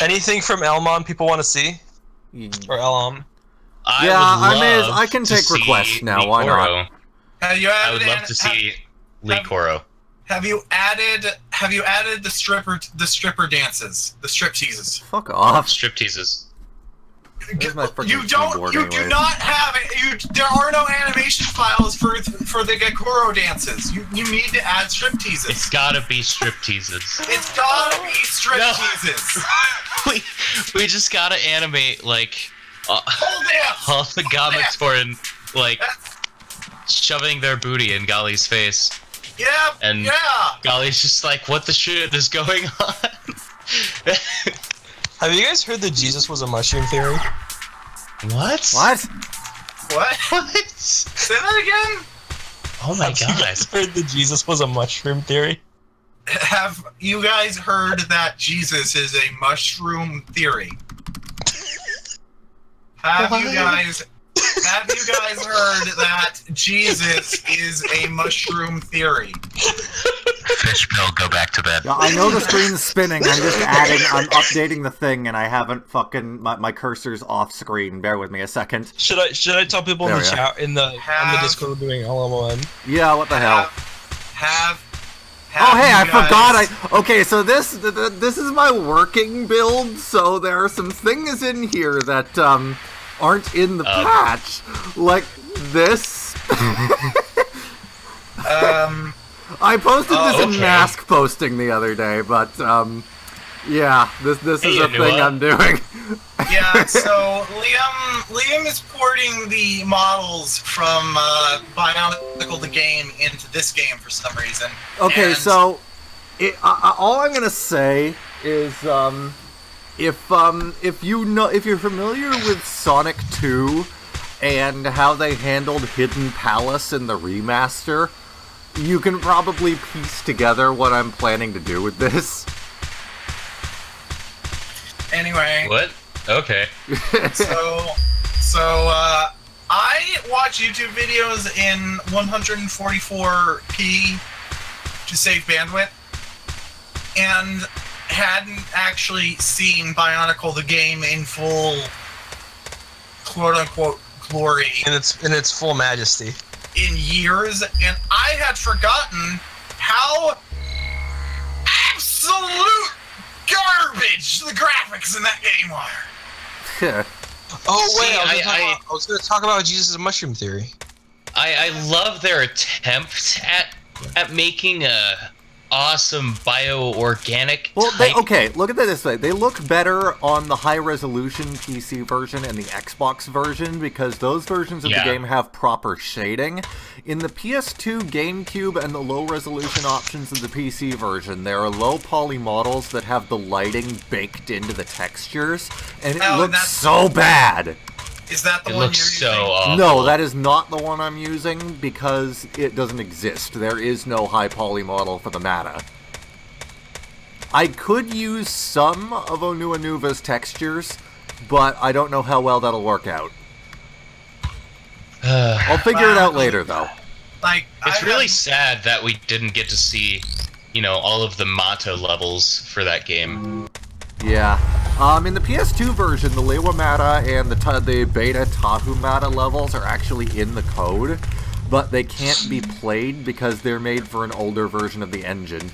Anything from Elmon people want to see? Mm. Or Elom? I Yeah, I may as- I can take requests now, Lee why not? Have you I would love an- to see Lee have- Koro. Have you added? Have you added the stripper? The stripper dances, the strip teases. Fuck off. Strip teases. Where's my frickin' You don't. keyboard You do not have it. You. There are no animation files for for the Ga-Koro dances. You you need to add strip teases. It's gotta be strip teases. it's gotta be strip No. teases. we we just gotta animate like uh, Hold dance. all the Ga-Matoran like shoving their booty in Gali's face. Yeah. And- yeah. Gali's just like, what the shit is going on? Have you guys heard that Jesus was a mushroom theory? what? What? What? What? Say that again. Oh my Have you god. guys heard that Jesus was a mushroom theory? Have you guys heard that Jesus is a mushroom theory? Have you guys have you guys heard that Jesus is a mushroom theory? Fishspill, go back to bed. Yeah, I know the screen's spinning. I'm just adding. I'm updating the thing, and I haven't fucking my, my cursor's off screen. Bear with me a second. Should I should I tell people in the chat in the on the Discord we're doing LMON? Yeah, what the hell? Have Oh have hey, I guys- forgot. I okay. So this th- th- this is my working build. So there are some things in here that um aren't in the Um. patch, like this. um I posted Oh, this in okay. mask posting the other day, but um, yeah, this this is Hey, a thing I'm doing. yeah, so Liam Liam is porting the models from uh, Bionicle the game into this game for some reason. Okay, And- so it, I, I- all I'm gonna say is um, if um, if you know if you're familiar with Sonic 2 and how they handled Hidden Palace in the remaster, you can probably piece together what I'm planning to do with this. Anyway, What? Okay. so so uh, I watch YouTube videos in 144p to save bandwidth, and hadn't actually seen Bionicle the game in full quote unquote glory In its in its full majesty. in years, and I had forgotten how absolute garbage the graphics in that game are. Oh wait, See, I, was I- gonna talk I- about, I was gonna talk about Jesus' mushroom theory. I, I love their attempt at at making a awesome bioorganic. Well, they, okay, look at it this way. They look better on the high resolution PC version and the Xbox version because those versions of Yeah. the game have proper shading. In the PS2, GameCube, and the low resolution options of the PC version, there are low poly models that have the lighting baked into the textures, and it Oh, looks so bad. Is that the It one looks you're so using? awful. No, that is not the one I'm using because it doesn't exist. There is no high poly model for the Mata. I could use some of Onua Nuva's textures, but I don't know how well that'll work out. I'll figure it out later, though. Like It's I really have- sad that we didn't get to see, you know, all of the Mata levels for that game. Yeah. Um, in the PS2 version, the Lewa Mata and the, ta- the Beta Tahu Mata levels are actually in the code, but they can't be played because they're made for an older version of the engine.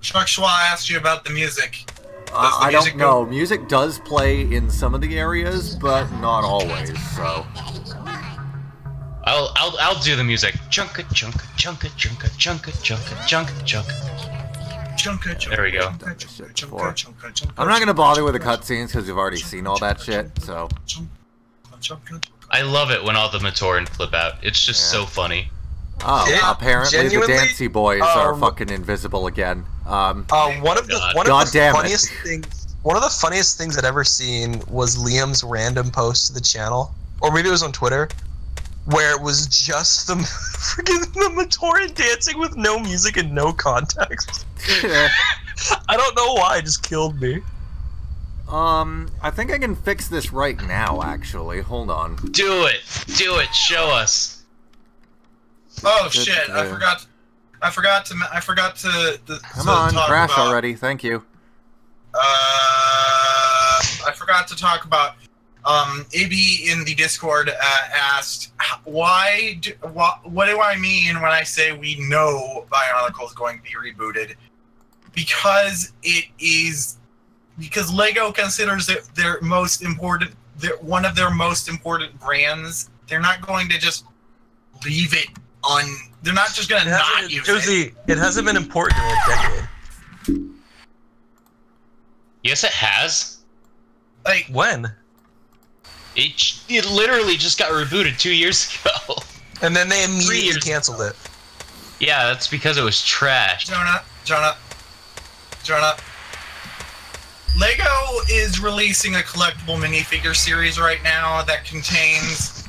Chuck Schwa asked you about the music. Uh, the I music don't go- know. Music does play in some of the areas, but not always. So I'll I'll I'll do the music. Chunka chunka chunka chunka chunka chunka chunka chunka. Chunka, chunka, There we go. I'm not gonna bother with the cutscenes because you've already seen all that shit. So. I love it when all the Matoran flip out. It's just Yeah. so funny. oh, It- apparently the genuinely, Dancy boys are um, fucking invisible again. Um, Uh, one of the God. one God of the damn it. funniest things. One of the funniest things I'd ever seen was Liam's random post to the channel, or maybe it was on Twitter, where it was just the freaking the Matoran dancing with no music and no context. I don't know why, it just killed me. um, I think I can fix this right now. Actually, hold on. Do it, do it. Show us. Oh shit! I forgot. I forgot to. I forgot to. to Come to on, talk crash about, already. Thank you. Uh, I forgot to talk about. Um, AB in the Discord uh, asked, "Why? Do, what, what do I mean when I say we know Bionicle is going to be rebooted? Because it is because Lego considers it their most important, their, one of their most important brands. They're not going to just leave it on. They're not just going to not hasn't, use it. Josie, it hasn't been important in a decade. Yes, it has. Like When? It, it literally just got rebooted two years ago. And then they immediately years canceled it. yeah, that's because it was trash. Jonah, Jonah, Jonah. Lego is releasing a collectible minifigure series right now that contains.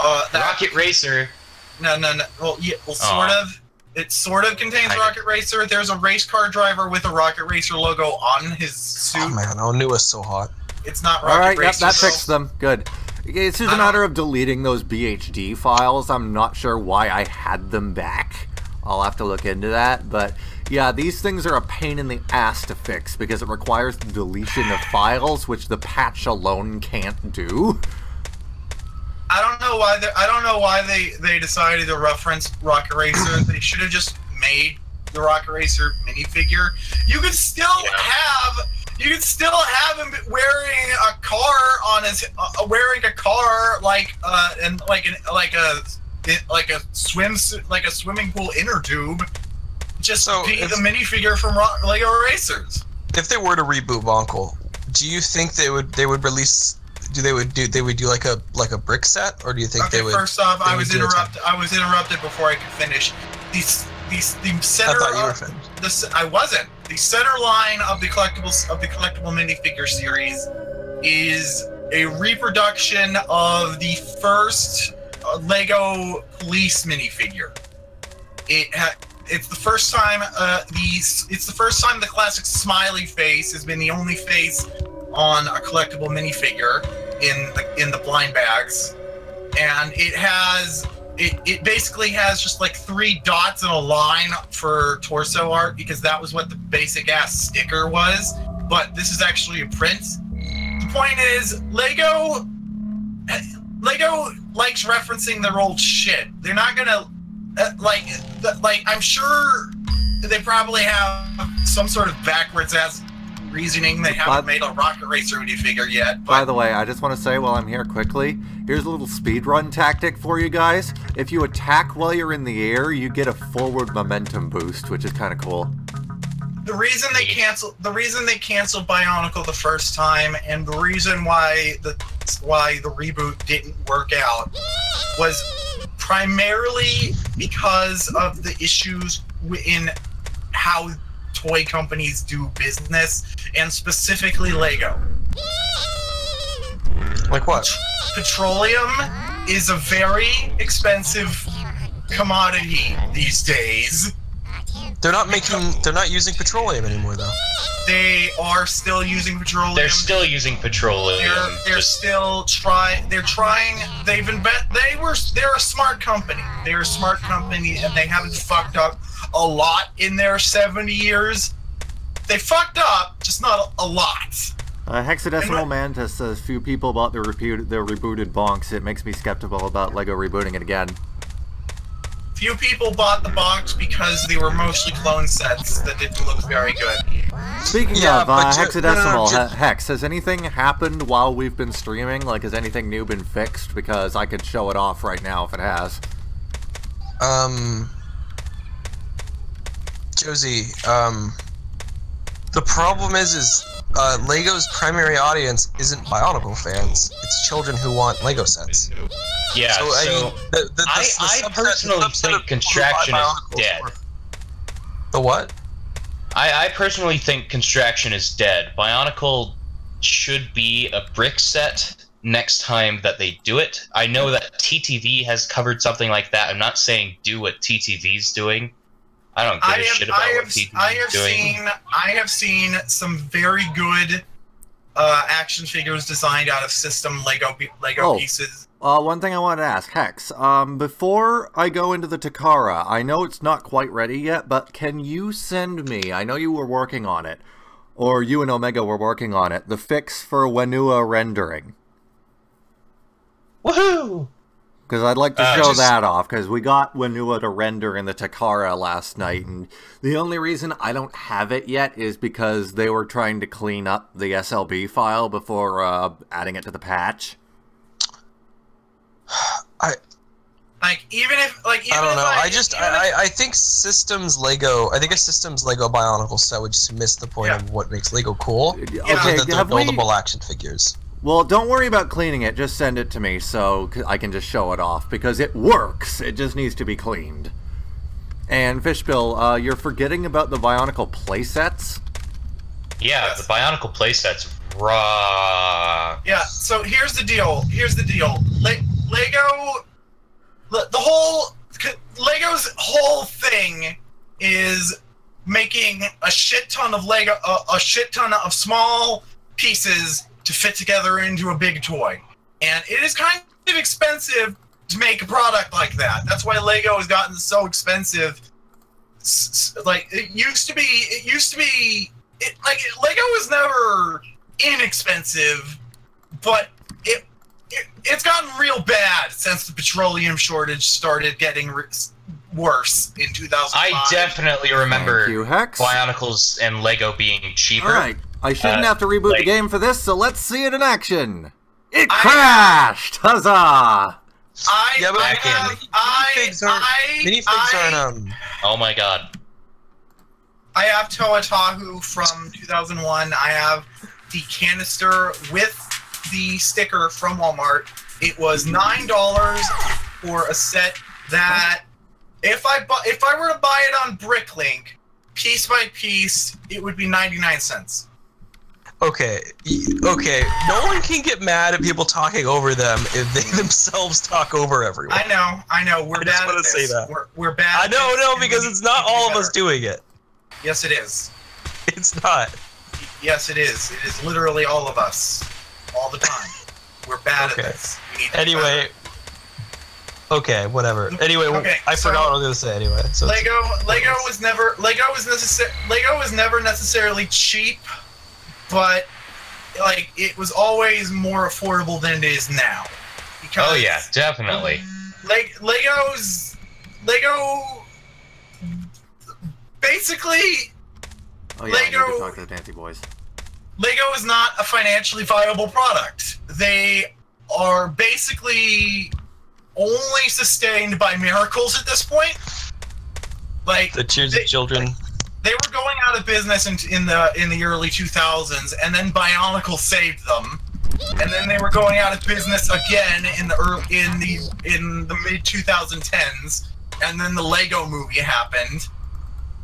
Uh, that, Rocket Racer. No, no, no. Well, yeah, well, Aw. sort of. It sort of contains Kind of. Rocket Racer. There's a race car driver with a Rocket Racer logo on his suit. Oh man, I knew it so hot. It's not Rocket All right, yep, that though. fixed them. Good. It's just a matter of deleting those BHD files. I'm not sure why I had them back. I'll have to look into that. But yeah, these things are a pain in the ass to fix because it requires the deletion of files, which the patch alone can't do. I don't know why. They, I don't know why they they decided to reference Rocket Racer. they should have just made the Rocket Racer minifigure. You could still Yeah. have. You could still have him wearing a car on his, uh, wearing a car like, uh, and like an like a like a swimsuit, like a swimming pool inner tube. Just So, be if- the minifigure from Ro- Lego Racers. If they were to reboot Bonkel, do you think they would they would release? Do they would do they would do like a like a brick set, or do you think Okay, they would? first off, I was interrupted. I was interrupted before I could finish. These these the center. I thought you were of- finished. the I wasn't. The center line of the collectibles of the collectible minifigure series is a reproduction of the first uh, Lego police minifigure. It ha- it's the first time uh, the it's the first time the classic smiley face has been the only face on a collectible minifigure in the in the blind bags, and it has it, it basically has just like three dots and a line for torso art because that was what the basic ass sticker was. But this is actually a print. The point is, Lego Lego likes referencing their old shit. They're not gonna uh, like th- like I'm sure they probably have some sort of backwards ass reasoning. They haven't But- made a Rocket Racer with you figure yet. By the way, I just want to say while I'm here quickly, here's a little speed run tactic for you guys. If you attack while you're in the air, you get a forward momentum boost, which is kind of cool. the reason they canceled the reason they canceled Bionicle the first time and the reason why the why the reboot didn't work out was primarily because of the issues in how toy companies do business and specifically Lego. Like what? Petroleum is a very expensive commodity these days. They're not making. They're not using petroleum anymore, though. They are still using petroleum. They're still using petroleum. they're they're just- still trying they're trying they've invent they were they're a smart company they're a smart company and they haven't fucked up a lot in their 70 years they fucked up just not a, a lot Uh, Hexadecimal Mantis says few people about the, repu- the rebooted bonks. It makes me skeptical about Lego rebooting it again. Few people bought the box because they were mostly clone sets that didn't look very good Speaking Yeah, of uh, hexadecimal no, no, hex, has anything happened while we've been streaming? Like, has anything new been fixed? Because I could show it off right now if it has. Um, Josie, um, the problem is, is uh, Lego's primary audience isn't Bionicle fans. It's children who want Lego sets. yeah. so, I so mean, the, the, the, I- I personally think of people who buy Contraction is dead. The what? I, I personally think Construction is dead. Bionicle should be a brick set next time that they do it. I know that TTV has covered something like that. I'm not saying do what TTV's doing. I don't give I a have, shit about I what have, TTV's I have doing. seen I have seen some very good uh, action figures designed out of system Lego Lego Oh. pieces. Uh, one thing I wanted to ask, Hex. Um, before I go into the Takara, I know it's not quite ready yet, but can you send me? I know you were working on it. or you and Omega were working on it, the fix for Whenua rendering. Woohoo! Because I'd like to Uh, show just- that off, because we got Whenua to render in the Takara last night, and the only reason I don't have it yet is because they were trying to clean up the SLB file before uh, adding it to the patch. I like even if like even I don't if know. I if- just even if- I, I I think systems Lego. I think a systems Lego Bionicle set would just miss the point Yeah. of what makes Lego cool. Okay, that they're have we... buildable action figures. Well, don't worry about cleaning it. Just send it to me so I can just show it off because it works. It just needs to be cleaned. And Fishspill, uh, you're forgetting about the Bionicle playsets. Yeah, Yes. the Bionicle playsets raw. Yeah, so here's the deal. Here's the deal. Le- Lego, le- the whole Lego's whole thing is making a shit ton of Lego, a, a shit ton of small pieces to fit together into a big toy, and it is kind of expensive to make a product like that. That's why Lego has gotten so expensive. S- s- Like it used to be. It used to be. It, like Lego was never inexpensive, but it, it it's gotten real bad since the petroleum shortage started getting re- worse in 2005. I definitely remember Thank you, Hex. Bionicles and Lego being cheaper. All right, I shouldn't Uh, have to reboot the game for this, so let's see it in action. It I- crashed! Huzzah! I, Yeah, but I, again, have, I, minifigs aren't- I, Minifigs I, aren't um. Oh my god. I have Toa Tahu from 2001. I have the canister with the sticker from Walmart. It was nine dollars for a set that, if I bu- if I were to buy it on Bricklink, piece by piece, it would be 99 cents. Okay, okay. No one can get mad at people talking over them if they themselves talk over everyone. I know, I know. We're I just bad wanna at this. say that. We're, we're bad. I at know, this, no, because it's not need to be all of us doing it. Yes, it is. It's not. Yes, it is. It is literally all of us, all the time. We're bad Okay. at this. We need to Anyway. Okay, whatever. Anyway, Okay, I so- forgot what I was gonna say. Anyway, so Lego Lego was never Lego was necessar- Lego was never necessarily cheap, but like it was always more affordable than it is now. Because Oh yeah, definitely. Leg- Lego's Lego basically Oh yeah, I need to talk to the Nancy boys. Lego is not a financially viable product. They are basically only sustained by miracles at this point. Like the tears they- of children. They were going out of business in, in the in the early 2000s, and then Bionicle saved them, and then they were going out of business again in the early, in the in the mid 2010s, and then the Lego movie happened,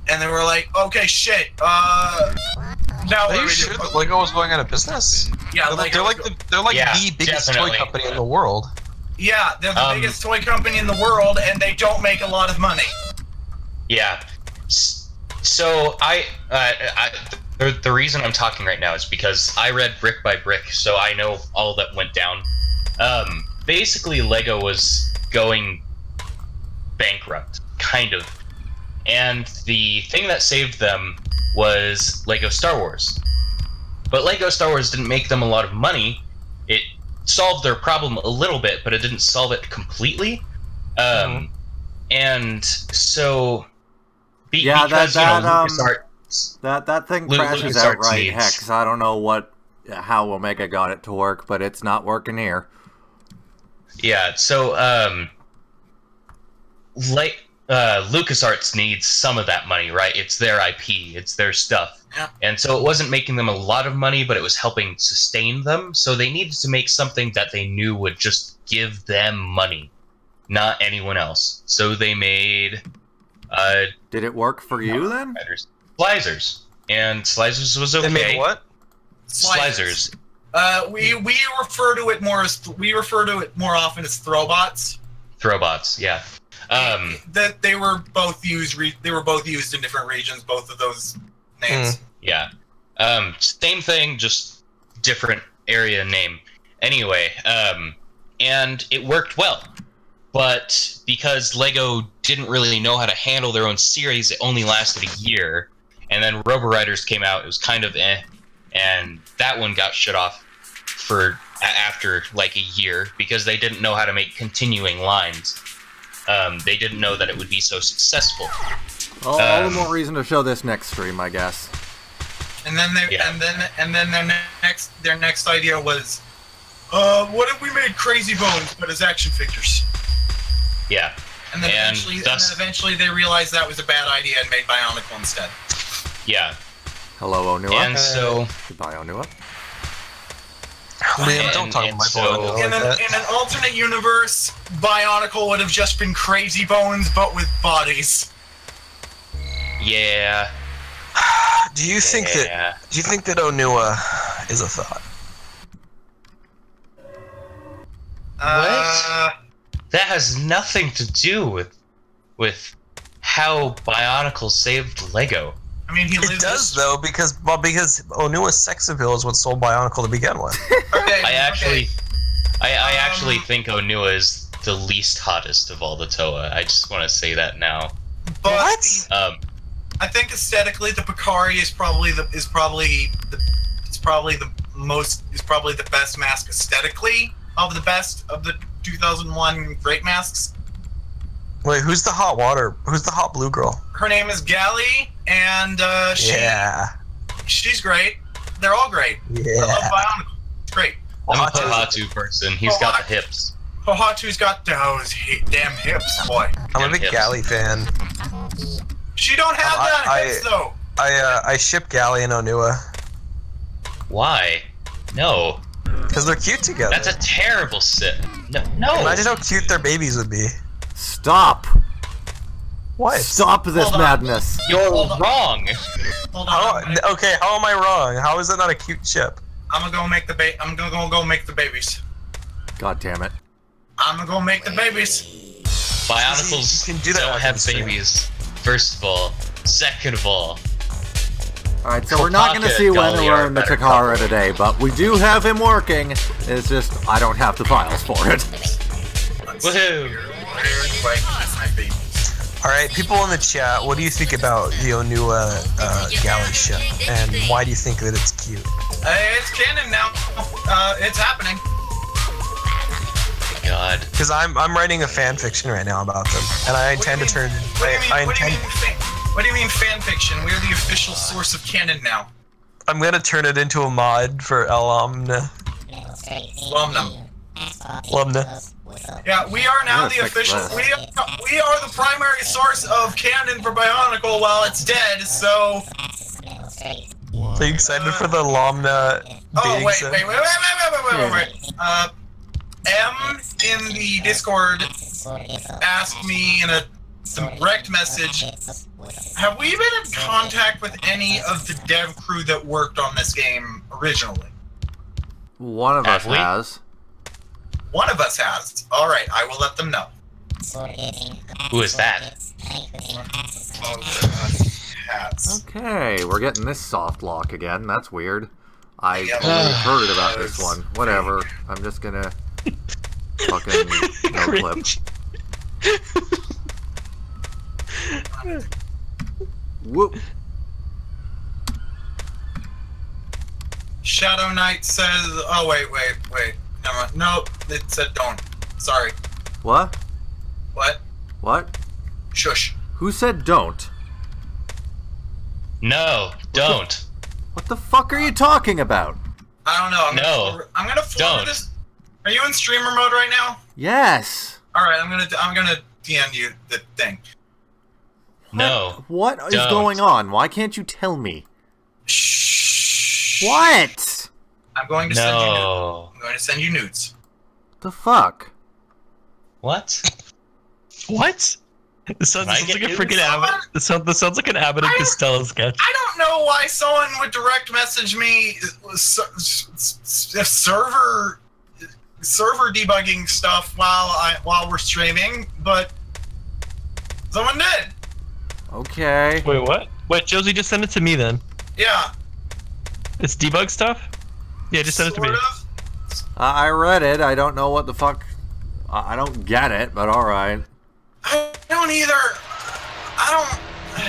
and they were like, okay, shit, uh, now Are you sure do? that Lego was going out of business? Yeah, They're like, they're like the they're like Yeah, the biggest definitely. toy company in the world. Yeah, they're the Um, biggest toy company in the world, and they don't make a lot of money. Yeah. So I, uh, I the, the reason I'm talking right now is because I read brick by brick, so I know all that went down. Um, basically, Lego was going bankrupt, kind of, and the thing that saved them was Lego Star Wars. But Lego Star Wars didn't make them a lot of money. It solved their problem a little bit, but it didn't solve it completely. Um, And so, be, Yeah, that- because that, you know, um, LucasArts, That that thing crashes LucasArts outright, needs- Hex. I don't know what how Omega got it to work, but it's not working here. yeah. So, um, like, uh, LucasArts needs some of that money, right? It's their IP, it's their stuff, Yeah. and so it wasn't making them a lot of money, but it was helping sustain them. So they needed to make something that they knew would just give them money, not anyone else. So they made, uh, Did it work for you then? Slicers, and Slicers was okay. They made what? Slicers. Uh, we we refer to it more as we refer to it more often as throwbots. Throwbots, yeah. Um, that they were both used. Re- they were both used in different regions. Both of those names. yeah. Um, same thing, just different area name. Anyway, um, and it worked well. But because Lego didn't really know how to handle their own series, it only lasted a year. and then Robo Riders came out. It was kind of eh, and that one got shut off for after like a year because they didn't know how to make continuing lines. Um, they didn't know that it would be so successful. All, all the Um, more reason to show this next stream, I guess. And then they Yeah. and then and then their next their next idea was, uh, what if we made Crazy Bones but as action figures? Yeah, And then And eventually, thus- and then eventually they realized that was a bad idea and made Bionicle instead. yeah, Hello, Onua. and so Goodbye, Onua. Liam, And- don't talk about my so- boy In like an, that. in an alternate universe, Bionicle would have just been Crazy Bones but with bodies. yeah, Do you think that? yeah. Do you think that Onua is a thought? Uh, that has nothing to do with with how Bionicle saved Lego. I mean, he It lives. does though, because well, because Onua's sex appeal is what sold Bionicle to begin with. Okay, I actually, okay. I, I actually Um, think Onua is the least hottest of all the Toa. I just want to say that now. But What? Um, I think aesthetically, the Pakari is probably the is probably the it's probably the most is probably the best mask aesthetically of the best of the 2001 great masks. Wait, who's the hot water? Who's the hot blue girl? Her name is Gali, and uh, she Yeah, she's great. They're all great. I love yeah. Bionicle. It's great. I'm a Ohatu. Pohatu person. He's got the hips. Pohatu's got those hi- damn hips, boy. I'm a big hips. Gali fan. She don't have Um, that I- hips though. I uh, I ship Gali and Onua Why? No, because they're cute together. that's a terrible sit. No, no. Imagine how cute their babies would be. Stop! What? Stop this Hold on. madness! You're Hold wrong. Hold on. I'm okay, how am I wrong? How is that not a cute chip? I'm gonna go make the ba- I'm gonna go, go make the babies. God damn it. I'm gonna go make the babies. Bionicles You can do that don't have babies. First of all. Second of all. Alright, so we're not gonna see and Gali are Whenua and the Takara couple. today, but we do have him working. It's just, I don't have the files for it. Woohoo! Where's my, my babies? All right, people in the chat, what do you think about the Onua uh, Gali ship, and why do you think that it's cute? Uh, it's canon now. Uh, it's happening. God. Because I'm I'm writing a fan fiction right now about them, and I What do you intend to turn. What do you mean? I, I what, do you intend. Mean fan, what do you mean fan fiction? We're the official source of canon now. I'm gonna turn it into a mod for Alumna. Lumnum. Lumna. Yeah, we are now I'm the official. this. We are, we are the primary source of canon for Bionicle while it's dead. So. Are you excited for the Lumna Oh dating wait, sim? wait, wait, wait, wait, wait, wait, wait, wait. Uh, M in the Discord asked me in a direct message, have we been in contact with any of the dev crew that worked on this game originally? One of us we? has. One of us has. All right, I will let them know. Who is that? Both of us has. Okay, we're getting this soft lock again. That's weird. I Yeah. heard about this one. Whatever. I'm just gonna fucking no clip. Whoop. Shadow Knight says, oh wait, wait, wait. Never mind. Nope, it said don't. Sorry. What? What? What? Shush. Who said don't? No, don't. What the fuck are you talking about? I don't know. I'm No. Gonna forward, I'm gonna forward Don't. this. Are you in streamer mode right now? Yes. All right, I'm gonna I'm gonna DM you the thing. No. What is Don't. going on? Why can't you tell me? Shh. What? I'm going to send you. Nudes. No. I'm going to send you nudes. The fuck? What? What? This sounds, this sounds like a freaking news? Abbott. This sounds, this sounds like an Abbott and I- Costello sketch. I don't know why someone would direct message me server server debugging stuff while I while we're streaming, but someone did. Okay. Wait, what? Wait, Josie, just send it to me then. Yeah. It's debug stuff. Yeah, just send it to me. sort of. I I read it. I don't know what the fuck. I I don't get it, but alright. I don't either. I don't.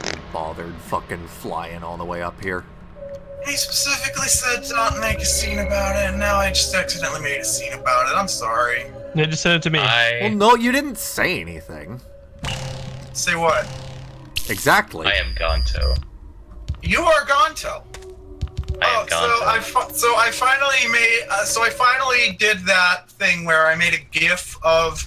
Can't be bothered fucking flying all the way up here. He specifically said to not make a scene about it, and now I just accidentally made a scene about it. I'm sorry. Yeah, just send it to me. Well, no, you didn't say anything. Say what? Exactly. I am Ganto. You are Ganto. I am oh, so I fi- so I finally made uh, so I finally did that thing where I made a GIF of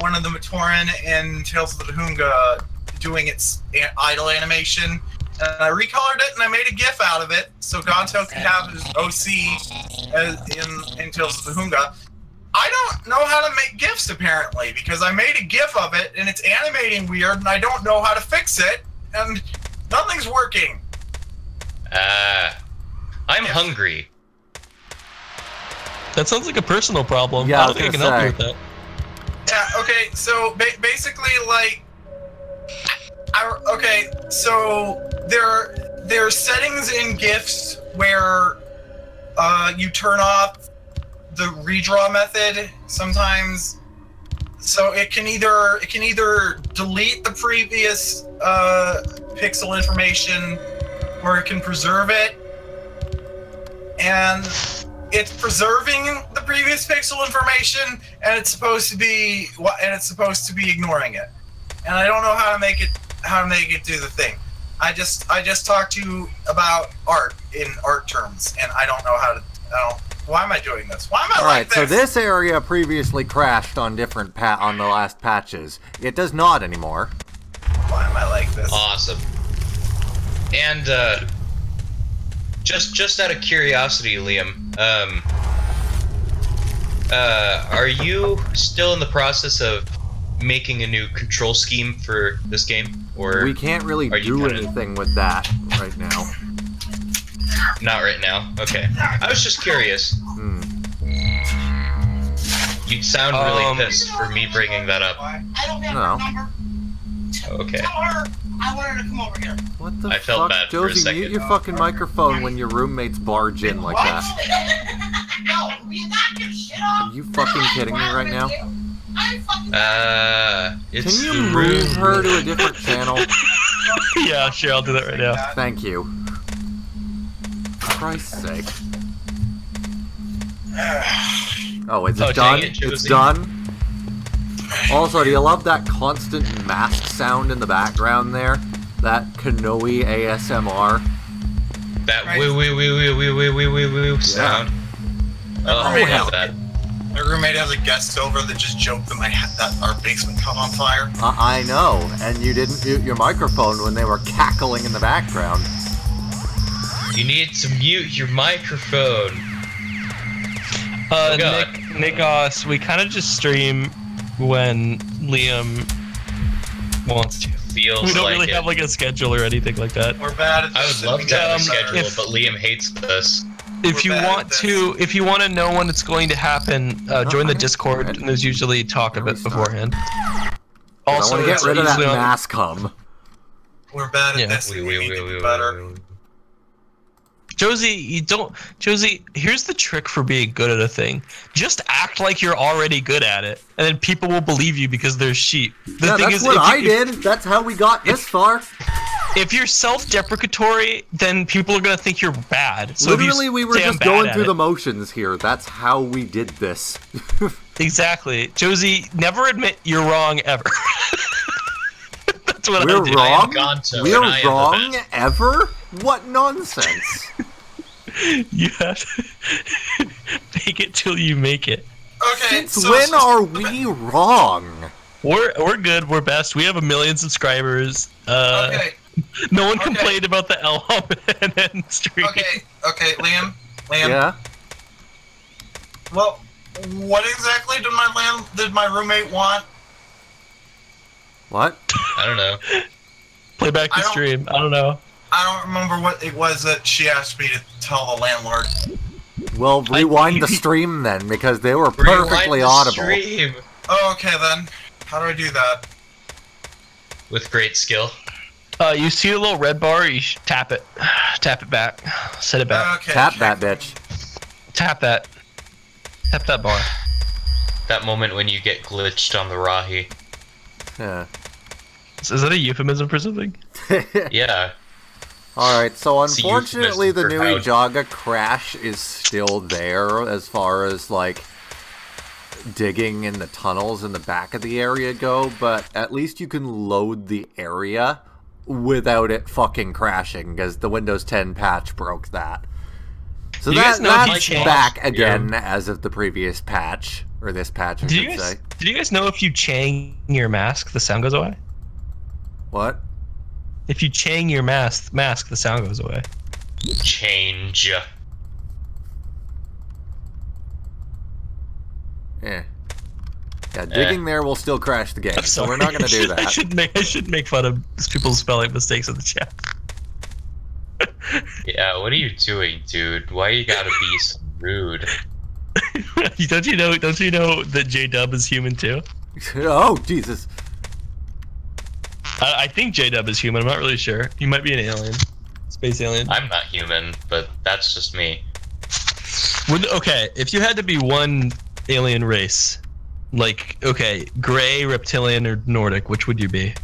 one of the Matoran in Tales of the Tohunga doing its a- idle animation, and I recolored it and I made a GIF out of it so Ganto could have his OC as in in Tales of the Tohunga. I don't know how to make GIFs apparently because I made a GIF of it and it's animating weird and I don't know how to fix it and nothing's working. Ah, I'm Yes. hungry. that sounds like a personal problem. Yeah, I I don't think I can gonna help you with that. Yeah. Okay. So ba- basically, like, I, okay. So there there are settings in GIFs where uh, you turn off the redraw method sometimes. So it can either it can either delete the previous uh, pixel information, or it can preserve it. And it's preserving the previous pixel information and it's supposed to be and it's supposed to be ignoring it and i don't know how to make it how to make it do the thing i just i just talked to you about art in art terms and i don't know how to i don't why am i doing this why am i All like right, so this this area previously crashed on different pa- on the last patches. It does not anymore. why am i like this Awesome. And uh, just just out of curiosity, Liam, um, uh, are you still in the process of making a new control scheme for this game, or We can't really are you do kinda- anything with that right now. Not right now? Okay, I was just curious. Hmm. You sound really Um, pissed for me bringing that up. I don't have No. Okay. Tell her I want her to come over here. What the I felt fuck, bad for a Josie? Mute your fucking microphone when your roommates barge in like that. no, you knock your shit off. Are you fucking kidding me right now? Uh, it's Can you move room. her to a different channel? yeah, sure, I'll do that right now. Thank you. For Christ's sake. Oh, is it Oh, done? it, it's done. Also, do you love that constant mask sound in the background there? That Kanohi ASMR. That Right. woo woo woo woo woo woo woo woo woo sound. Oh, I roommate has, that. my roommate has a guest over that just joked that my that our basement caught on fire I, I know, and you didn't mute your microphone when they were cackling in the background. You need to mute your microphone. Uh, Oh, Nick, Nikos, we kind of just stream when Liam wants to. Feels We don't like really it. have like a schedule or anything like that. we're bad at I would love to have a Um, schedule, if- but Liam hates this. If We're you want to, if you want to know when it's going to happen, uh, join the. Discord, and there's usually talk of it we start. beforehand. I Also, want to get rid of that usually on- mask hum. we're bad at Yeah. this and we need to be better Josie, you don't. Josie, here's the trick for being good at a thing. Just act like you're already good at it, and then people will believe you because they're sheep. The yeah, thing that's is, what if, I you, if, did. That's how we got this far. if you're self-deprecatory, then people are gonna think you're bad. So if you Literally, we were just going through it- the motions here. That's how we did this. Exactly, Josie. Never admit you're wrong ever. That's what We're I do. wrong. Ganto, We're and I am the wrong ever. What nonsense! You have to make it till you make it. okay Since so, when so- are we wrong? We're we're good. We're best. We have a million subscribers. Uh, okay No one Okay. complained about the L and then stream. okay okay liam liam Yeah. Well, what exactly did my land did my roommate want? What? I don't know. Play back the don't- stream. I don't know. I don't remember what it was that she asked me to tell the landlord. Well, rewind the stream then, because they were perfectly the audible. Stream Oh, okay then. How do I do that? with great skill. Uh, you see a little red bar? You should tap it. Tap it back. Set it back. Okay. Tap that bitch. Tap that. Tap that bar. That moment when you get glitched on the Rahi. Yeah. Is, is that a euphemism for something? Yeah. All right, so unfortunately, the new Ijaga crash is still there as far as like digging in the tunnels in the back of the area go, but at least you can load the area without it fucking crashing because the Windows 10 patch broke that. So that, guys know if you that's change- back again as of the previous patch or this patch, I Did should you guys? say. Did you guys know if you chang your mask, the sound goes away? What? If you chang your mask, mask, the sound goes away. Change. Eh. Yeah, digging there will still crash the game, I'm so sorry. we're not going to do should- I should make I should make fun of people's spelling mistakes in the chat. Yeah, what are you doing, dude? Why you gotta be so rude? don't you know? Don't you know that J Dub is human too? oh, Jesus. I, I think J Dub is human. I'm not really sure. He might be an alien, space alien. I'm not human, but that's just me. Would, okay, if you had to be one alien race, like okay, gray, reptilian, or Nordic, which would you be?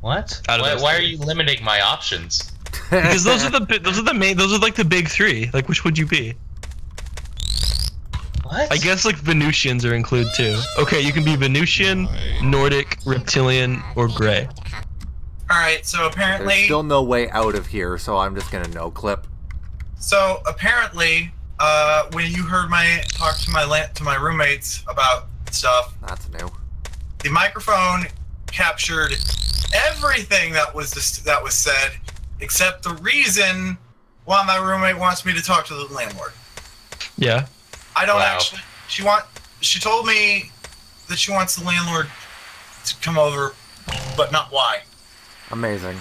What? Why, why are you limiting my options? Because those are the those are the main those are like the big three. Like which would you be? What? I guess like Venusians are included too. Okay, you can be Venusian, Nordic, reptilian, or gray. All right, so There's apparently, still no way out of here, so I'm just gonna no clip. so apparently, uh, when you heard my talk to my la- to my roommates about stuff, That's new. the microphone captured everything that was dis- that was said, except the reason why my roommate wants me to talk to the landlord. Yeah. I don't Wow. actually. She want. She told me that she wants the landlord to come over, but not why. Amazing.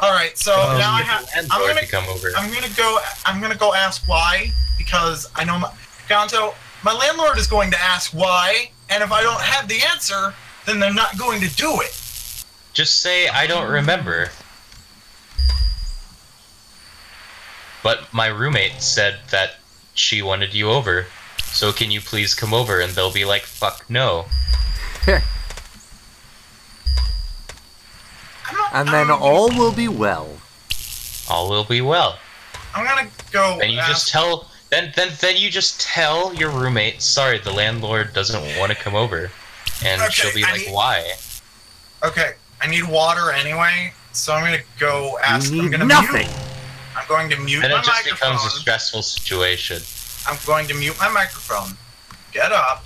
All right, so Um, now I have. I'm gonna. to come over. I'm gonna go. I'm gonna go ask why because I know my Gonzo. My landlord is going to ask why, and if I don't have the answer, then they're not going to do it. Just say I don't remember. But my roommate said that she wanted you over. So can you please come over? And they'll be like, fuck no. And then all will be well. All will be well. I'm gonna go. And you ask, just tell then then then you just tell your roommate, sorry, the landlord doesn't want to come over. And Okay, she'll be I like, need- why? Okay, I need water anyway, so I'm gonna go ask. You I'm need gonna nothing. Mute, I'm going to mute Then my it just microphone. becomes a stressful situation. I'm going to mute my microphone. Get up.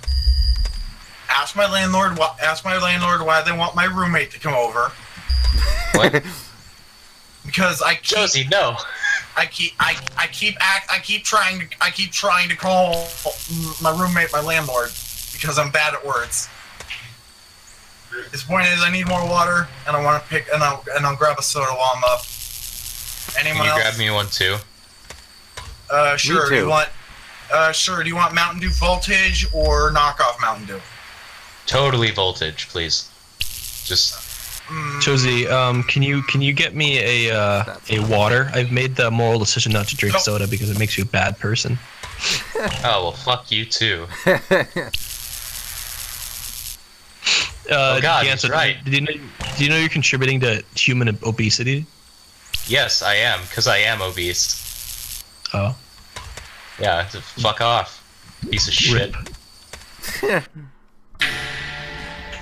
Ask my landlord. Wh- ask my landlord why they want my roommate to come over. What? Because I keep, Josie, no. I keep, I, I keep act, I keep trying to, I keep trying to call my roommate my landlord because I'm bad at words. His point is, I need more water, and I want to pick, and I'll, and I'll grab a soda while I'm up. Can Anyone you else? grab me one too? Uh, sure. Do you want? Uh, sure. Do you want Mountain Dew Voltage or knockoff Mountain Dew? Totally voltage, please. Just Mm, Josie, um, can you can you get me a uh, a water? I've made the moral decision not to drink Nope. soda because it makes you a bad person. oh well, fuck you too. Uh, Oh, God, Ganto, he's right. Did you know? Do you know you're contributing to human obesity? Yes, I am, because I am obese. Oh, Yeah, t- fuck off, piece of shit. Rip.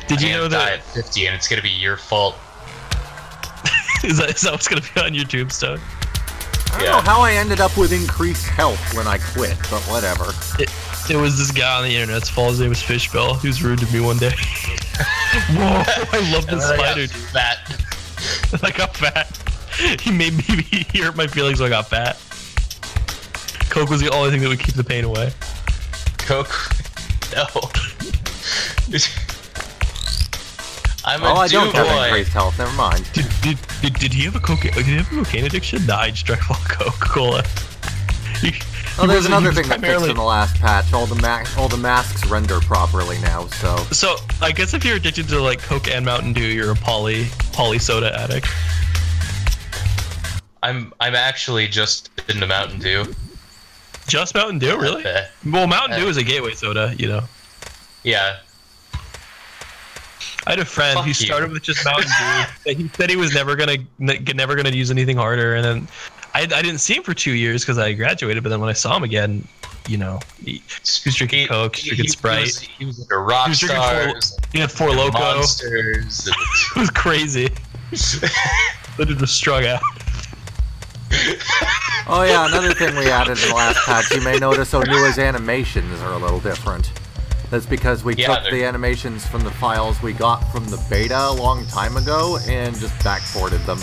Did you I know am die that? at 50, and it's gonna be your fault. Is that, is that what's gonna be on your tombstone? I don't Yeah. know how I ended up with increased health when I quit, but whatever. It, it was this guy on the internet. His name was Fishspill. He was rude to me one day. Whoa! I love And this then I got spider. Fat. I got fat. He made me he hurt my feelings, so I got fat. Coke was the only thing that would keep the pain away. Coke. No. I'm a Oh, I do don't have boy. increased health. Never mind. Did, did, did, did he have a cocaine? Did he have a cocaine addiction? Nah, I just drank a lot of Coca Cola. Oh, there's another thing that fixed in the last patch. All the ma- all the masks render properly now. So So I guess if you're addicted to like Coke and Mountain Dew, you're a poly poly soda addict. I'm I'm actually just into Mountain Dew. Just Mountain Dew, really? Uh, Well, Mountain Uh, Dew is a gateway soda, you know. yeah. I had a friend Fuck who you. started with just Mountain Dew. he said he was never gonna never gonna use anything harder, and then I, I didn't see him for two years because I graduated. But then when I saw him again, you know, he, he was drinking He- Coke, he- drinking he Sprite. was, he was like a rock He was Four- he had Four Loko. monsters. It was crazy. Literally just strung out. Oh yeah, another thing we added in the last patch, you may notice Onua's animations are a little different. That's because we Yeah, took they're- the animations from the files we got from the beta a long time ago and just backported them.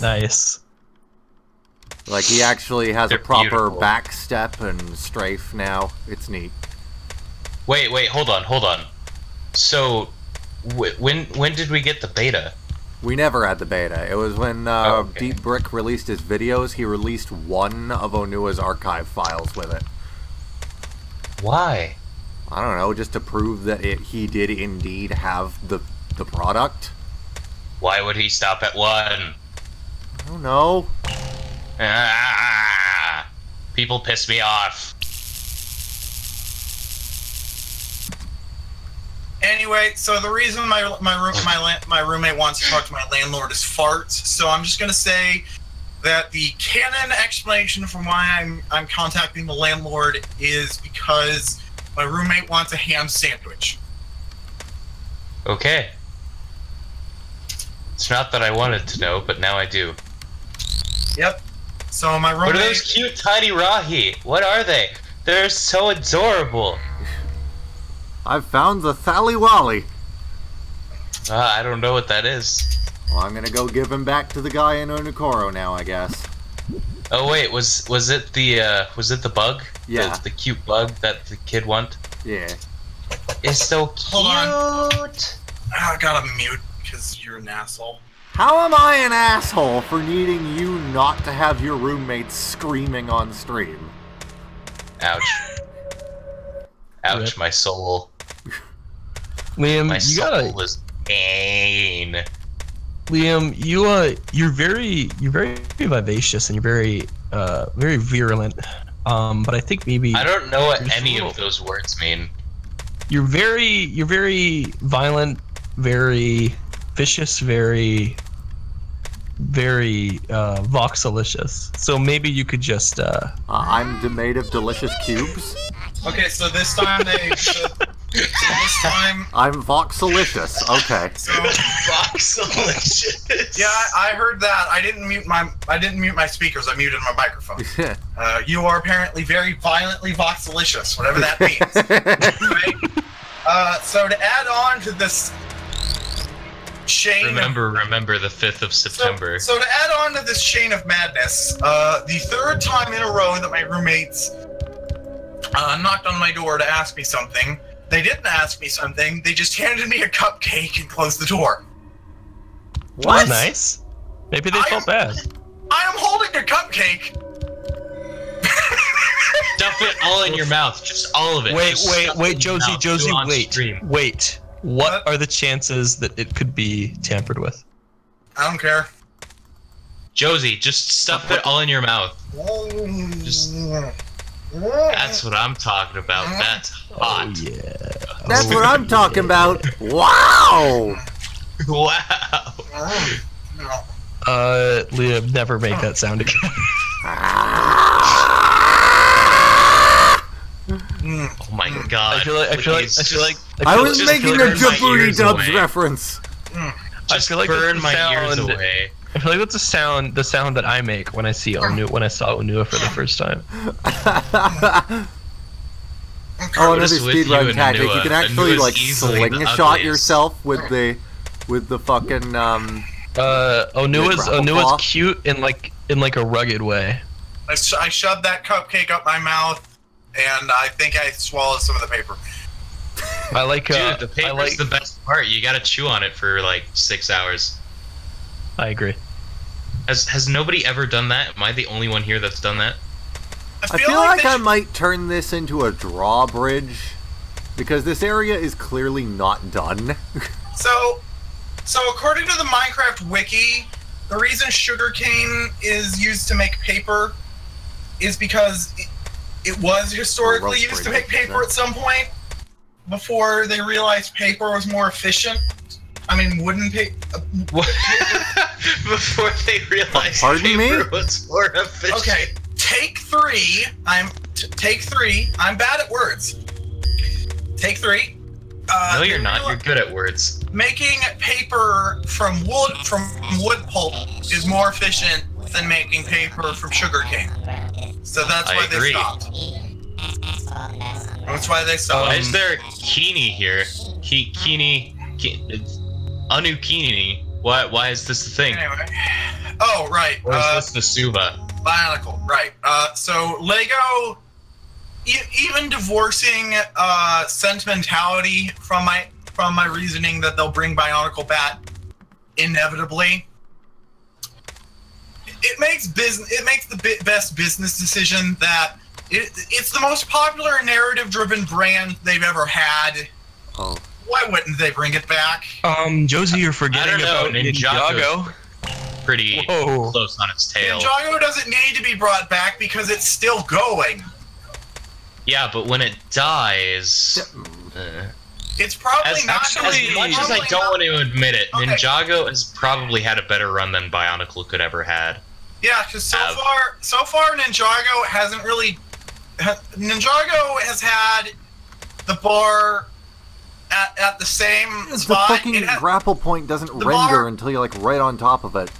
Nice. Like he actually has They're a proper beautiful. back step and strafe now. It's neat. Wait, wait, hold on, hold on. So, wh- when when did we get the beta? We never had the beta. It was when uh, Oh, okay. Deep Brick released his videos. He released one of Onua's archive files with it. Why? I don't know, just to prove that it, he did indeed have the the product. Why would he stop at one? I don't know. Ah, people piss me off. Anyway, so the reason my my room my my roommate wants to talk to my landlord is farts. So I'm just gonna say that the canon explanation for why I'm I'm contacting the landlord is because my roommate wants a ham sandwich. Okay. It's not that I wanted to know, but now I do. Yep. So my What are those cute tiny rahi? What are they? They're so adorable. I've found the Thaliwali. Ah, I don't know what that is. Well, I'm gonna go give him back to the guy in Onu-Koro now, I guess. Oh wait, was was it the uh was it the bug? Yeah. The, the cute bug that the kid want? Yeah. It's so cute. Hold on. I gotta mute because you're an asshole. How am I an asshole for needing you not to have your roommates screaming on stream? Ouch. Ouch, my soul. Liam, My you soul gotta is pain. Liam, you uh, you're very, you're very vivacious and you're very, uh, very virulent. Um, but I think maybe I don't know what any so- of those words mean. you're very, you're very violent, very vicious, very, very uh, voxelicious. So maybe you could just, uh, Uh, I'm made of delicious cubes. Okay, so this time they. So, so this time. I'm voxelicious. Okay. So Voxelicious. yeah, I, I heard that. I didn't mute my. I didn't mute my speakers. I muted my microphone. Uh, you are apparently very violently voxelicious, whatever that means. right? Uh, so to add on to this chain of Remember, remember the fifth of September. So, so to add on to this chain of madness, uh, the third time in a row that my roommates uh, knocked on my door to ask me something, they didn't ask me something. They just handed me a cupcake and closed the door. what? nice. Maybe they I- felt bad. I am holding a cupcake. Stuff it all in your mouth, just all of it. Wait, Just wait, wait, Josie, Josie, wait, stream. wait. What What? are the chances that it could be tampered with? I don't care. Josie, just stuff it all in your mouth. Just- That's what I'm talking about. That's hot. Oh yeah. That's what I'm talking about. Wow. Wow. Uh, Liam, never make that sound again. Mm. Oh my god. I feel like I feel like I feel like I feel was just making feel a like Djibouti Dubs away. reference. Just feel like burn that's my the ears sound- away. I feel like that's the sound the sound that I make when I see Onu when I saw Onua for the first time. Oh, What another is with you speedrun and tactic. You can actually Onua's like easily the slingshot ugliest. yourself with the with the fucking um Uh, Onua's grapple Onua's claw? cute in like in like a rugged way. I, sh- I shoved that cupcake up my mouth, and I think I swallowed some of the paper. I like uh, Dude, the I paper's like the best part. You gotta chew on it for like six hours. I agree. Has has nobody ever done that? Am I the only one here that's done that? I feel like they I should- might turn this into a drawbridge because this area is clearly not done. So, so according to the Minecraft wiki, the reason sugarcane is used to make paper is because it, it was historically used to make paper at some point. before they realized paper was more efficient. I mean, wooden paper. Before they realized Pardon paper me? was more efficient. Okay, take three. I'm t- take three. I'm bad at words. Take three. Uh, No, you're not. You're good at words. making paper from wood from wood pulp is more efficient than making paper from sugarcane. So that's I why agree. they stopped. That's why they Why stopped. is there Kini here? Ki- Kini, Ki- it's Anu Kini. Why? Why is this the thing? anyway. Oh right. Or Uh, this the Suva? Bionicle, right. Uh, so Lego, e- even divorcing uh, sentimentality from my from my reasoning that they'll bring Bionicle back inevitably, it makes business. It makes the bi- best business decision that it, it's the most popular narrative-driven brand they've ever had. Oh. Why wouldn't they bring it back? Um, Josie, you're I forgetting don't know. about Ninjago. Ninjago. Pretty Whoa. close on its tail. Ninjago doesn't need to be brought back because it's still going. Yeah, but when it dies, uh, It's probably as, not actually, as much as I don't not- want to admit it, Okay. Ninjago has probably had a better run than Bionicle could ever had. Yeah, because so Have. far, so far, Ninjago hasn't really. Ha, Ninjago has had the bar at, at the same The spot. fucking It ha- grapple point doesn't render bar- until you're like right on top of it.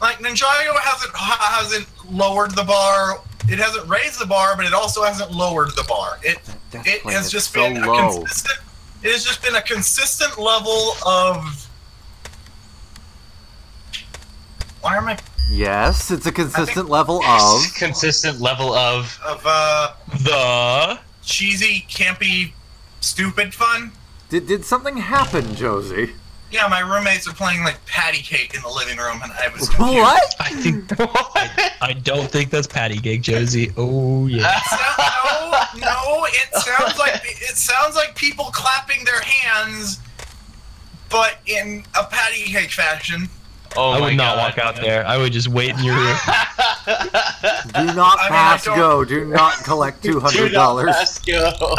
like Ninjago hasn't hasn't lowered the bar. It hasn't raised the bar, but it also hasn't lowered the bar. It Death it has just so been a consistent. It has just been a consistent level of. Why am I Yes, it's a consistent level of. Consistent level of. of uh The cheesy, campy, stupid fun? Did, did something happen, Josie? Yeah, my roommates are playing like patty cake in the living room, and I was confused. What? I think I don't think that's patty cake, Josie. Oh yeah. No, no, it sounds like it sounds like people clapping their hands, but in a patty cake fashion. Oh I my would not God. walk out there. I would just wait in your room. Do not I mean, pass don't- go. Do not collect two hundred dollars. Let's go.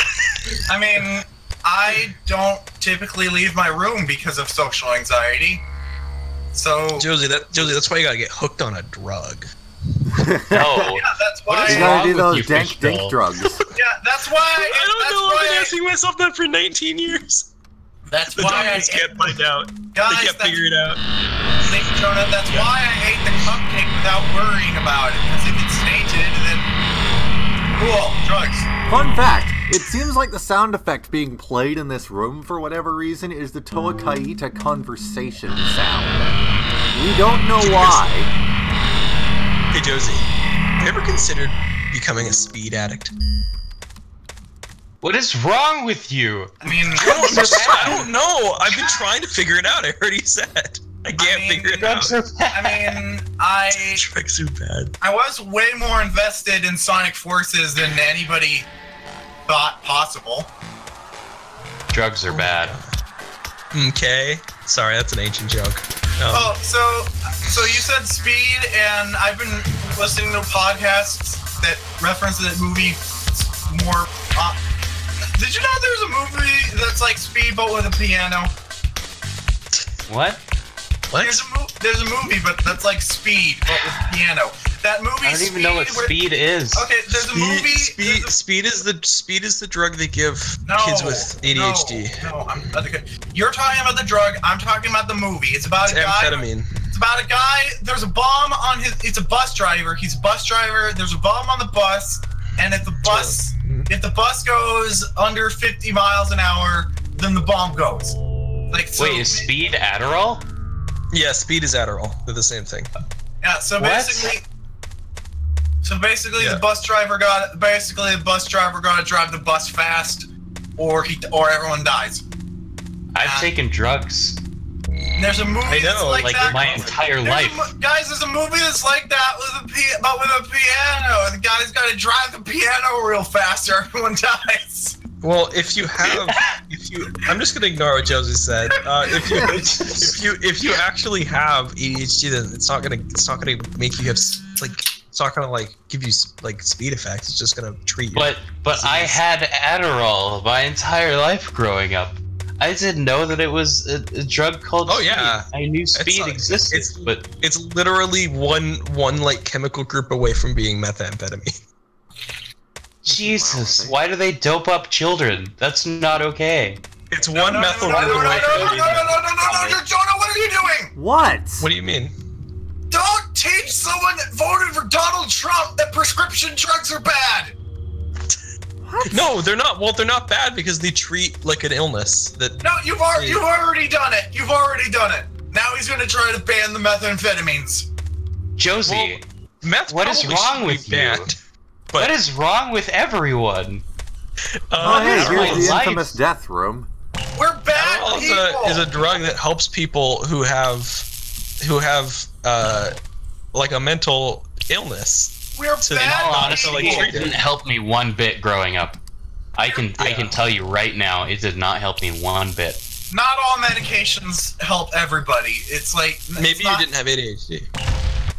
I mean, I don't typically leave my room because of social anxiety. So Josie, that Josie, that's why you gotta get hooked on a drug. No. yeah, that's why. is you gotta do those you, dank dink drugs. Yeah, that's why. I don't that's know. I've been asking myself that for 19 years. that's The why I, doctors can't find out. guys. They can't figure it out. Thank you, Jonah. That's why I ate the cupcake without worrying about it. Because if it's tainted, then cool drugs. Fun fact: It seems like the sound effect being played in this room for whatever reason is the Toa Kaita conversation sound. We don't know why. Hey Josie, have you ever considered becoming a speed addict? What is wrong with you? I mean, I don't, I don't know. I've been trying to figure it out. I heard he said. I can't mean, figure it out. I mean, I Drugs are bad. I was way more invested in Sonic Forces than anybody thought possible. Drugs are bad. Okay. Sorry, that's an ancient joke. Um, Oh, so so you said speed, and I've been listening to podcasts that reference that movie more. Uh, did you know there's a movie that's like Speed but with a piano? What? what? There's a, mo- there's a movie, but that's like Speed but with a piano. That movie. I don't even know what Speed, where- speed is. Okay, there's a movie. speed, there's a- speed is the speed is the drug they give No, kids with ADHD. No, no I'm. You're talking about the drug. I'm talking about the movie. It's about It's a guy. amphetamine. It's about a guy. There's a bomb on his. It's a bus driver. He's a bus driver. There's a bomb on the bus, and if the bus, Mhm. if the bus goes under 50 miles an hour, then the bomb goes. Like so. Wait, is speed Adderall? Yeah, speed is Adderall. They're the same thing. Yeah. So What? basically. So basically, Yeah. the bus driver got. Basically, the bus driver got to drive the bus fast, or he or everyone dies. I've Yeah. taken drugs there's a movie I that's know, like, like that. my entire There's life. mo- guys, there's a movie that's like that with a pi- but with a piano, and the guy's got to drive the piano real fast, or everyone dies. Well, if you have, if you, I'm just gonna ignore what Josie said. Uh, if you, if you, if you actually have ADHD, then it's not gonna, it's not gonna make you have like It's not gonna like give you like speed effects. It's just gonna treat you. But but I had Adderall my entire life growing up. I didn't know that it was a, a drug called. Oh, speed. yeah. I knew speed like- existed, it's- but it's literally one one like chemical group away from being methamphetamine. Jesus, why do they dope up children? That's not okay. It's No, one no, no, methyl no, no, group no, no, away no, from no, no, being no, no, no, no, no, methamphetamine. Jonah, what are you doing? What? What do you mean? Don't teach someone that voted for Donald Trump that prescription drugs are bad. What? No, they're not. Well, they're not bad because they treat like an illness. That No, you've already you've already done it. You've already done it. Now he's gonna try to ban the methamphetamines. Josie, meth. What is wrong should be with you? banned. what is wrong with everyone? Oh, Uh, hey, is here's the life? infamous death room. We're bad Adderall is people. a, is a drug that helps people who have who have uh like a mental illness. We're to bad Not honesty, like, people. it didn't help me one bit growing up. I can I can tell you right now, it did not help me one bit. Not all medications help everybody. It's like it's Maybe you not- didn't have ADHD.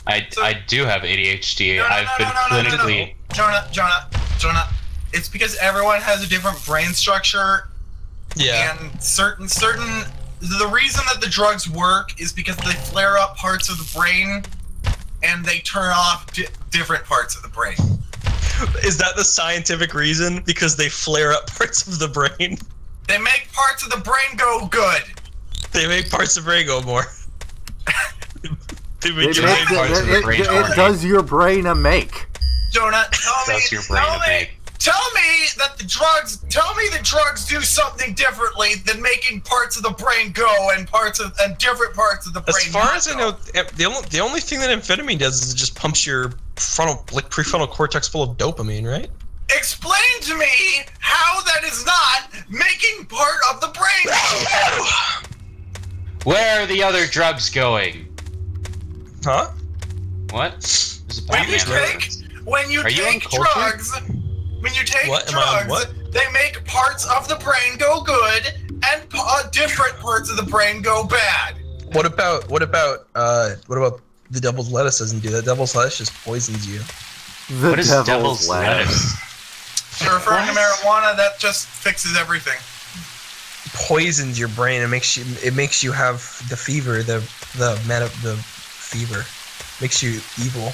I So- I do have ADHD. No, no, I've no, been no, no, no, no, no. clinically. Jonah, Jonah, Jonah. It's because everyone has a different brain structure Yeah. and certain certain the reason that the drugs work is because they flare up parts of the brain and they turn off di- different parts of the brain. Is that the scientific reason? Because they flare up parts of the brain. They make parts of the brain go good. They make parts of the brain go more. they make It, your makes it, of the brain it, are it does your brain a make. Jonah, tell me, That's your brain tell me, make. Tell me that the drugs, tell me the drugs do something differently than making parts of the brain go and parts of and different parts of the brain. As far not as I know, eh, the only the only thing that amphetamine does is it just pumps your frontal like prefrontal cortex full of dopamine, right? explain to me how that is not making part of the brain go. Where are the other drugs going? Huh? What? There's a When you Batman take when you Are take uncultured? drugs, when you take What? Am I on drugs, what? they make parts of the brain go good and p- uh, different parts of the brain go bad. What about what about uh what about the devil's lettuce doesn't do that? Devil's lettuce just poisons you. The What is devil's, devil's lettuce. lettuce? So referring to marijuana, that just fixes everything. Poisons your brain. It makes you it makes you have the fever, the the meta the fever. Makes you evil.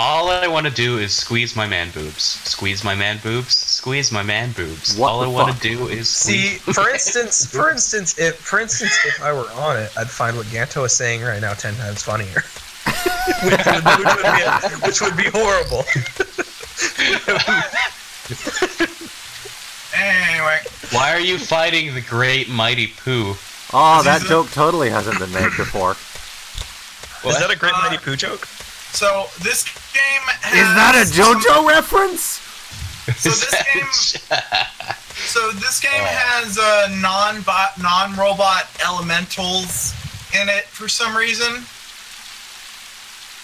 All I want to do is squeeze my man boobs. Squeeze my man boobs. Squeeze my man boobs. What All I want to do is See, for instance, for instance, if for instance, if I were on it, I'd find what Ganto is saying right now ten times funnier. which, would, which, would be, which would be horrible. Anyway, Why are you fighting the great mighty Pooh? Oh, that This a- joke totally hasn't been made before. Is that a great Uh, mighty poo joke? So this game has Is that a some- JoJo reference? So this game, so this game Oh. has uh, non-bot, non-robot elementals in it for some reason.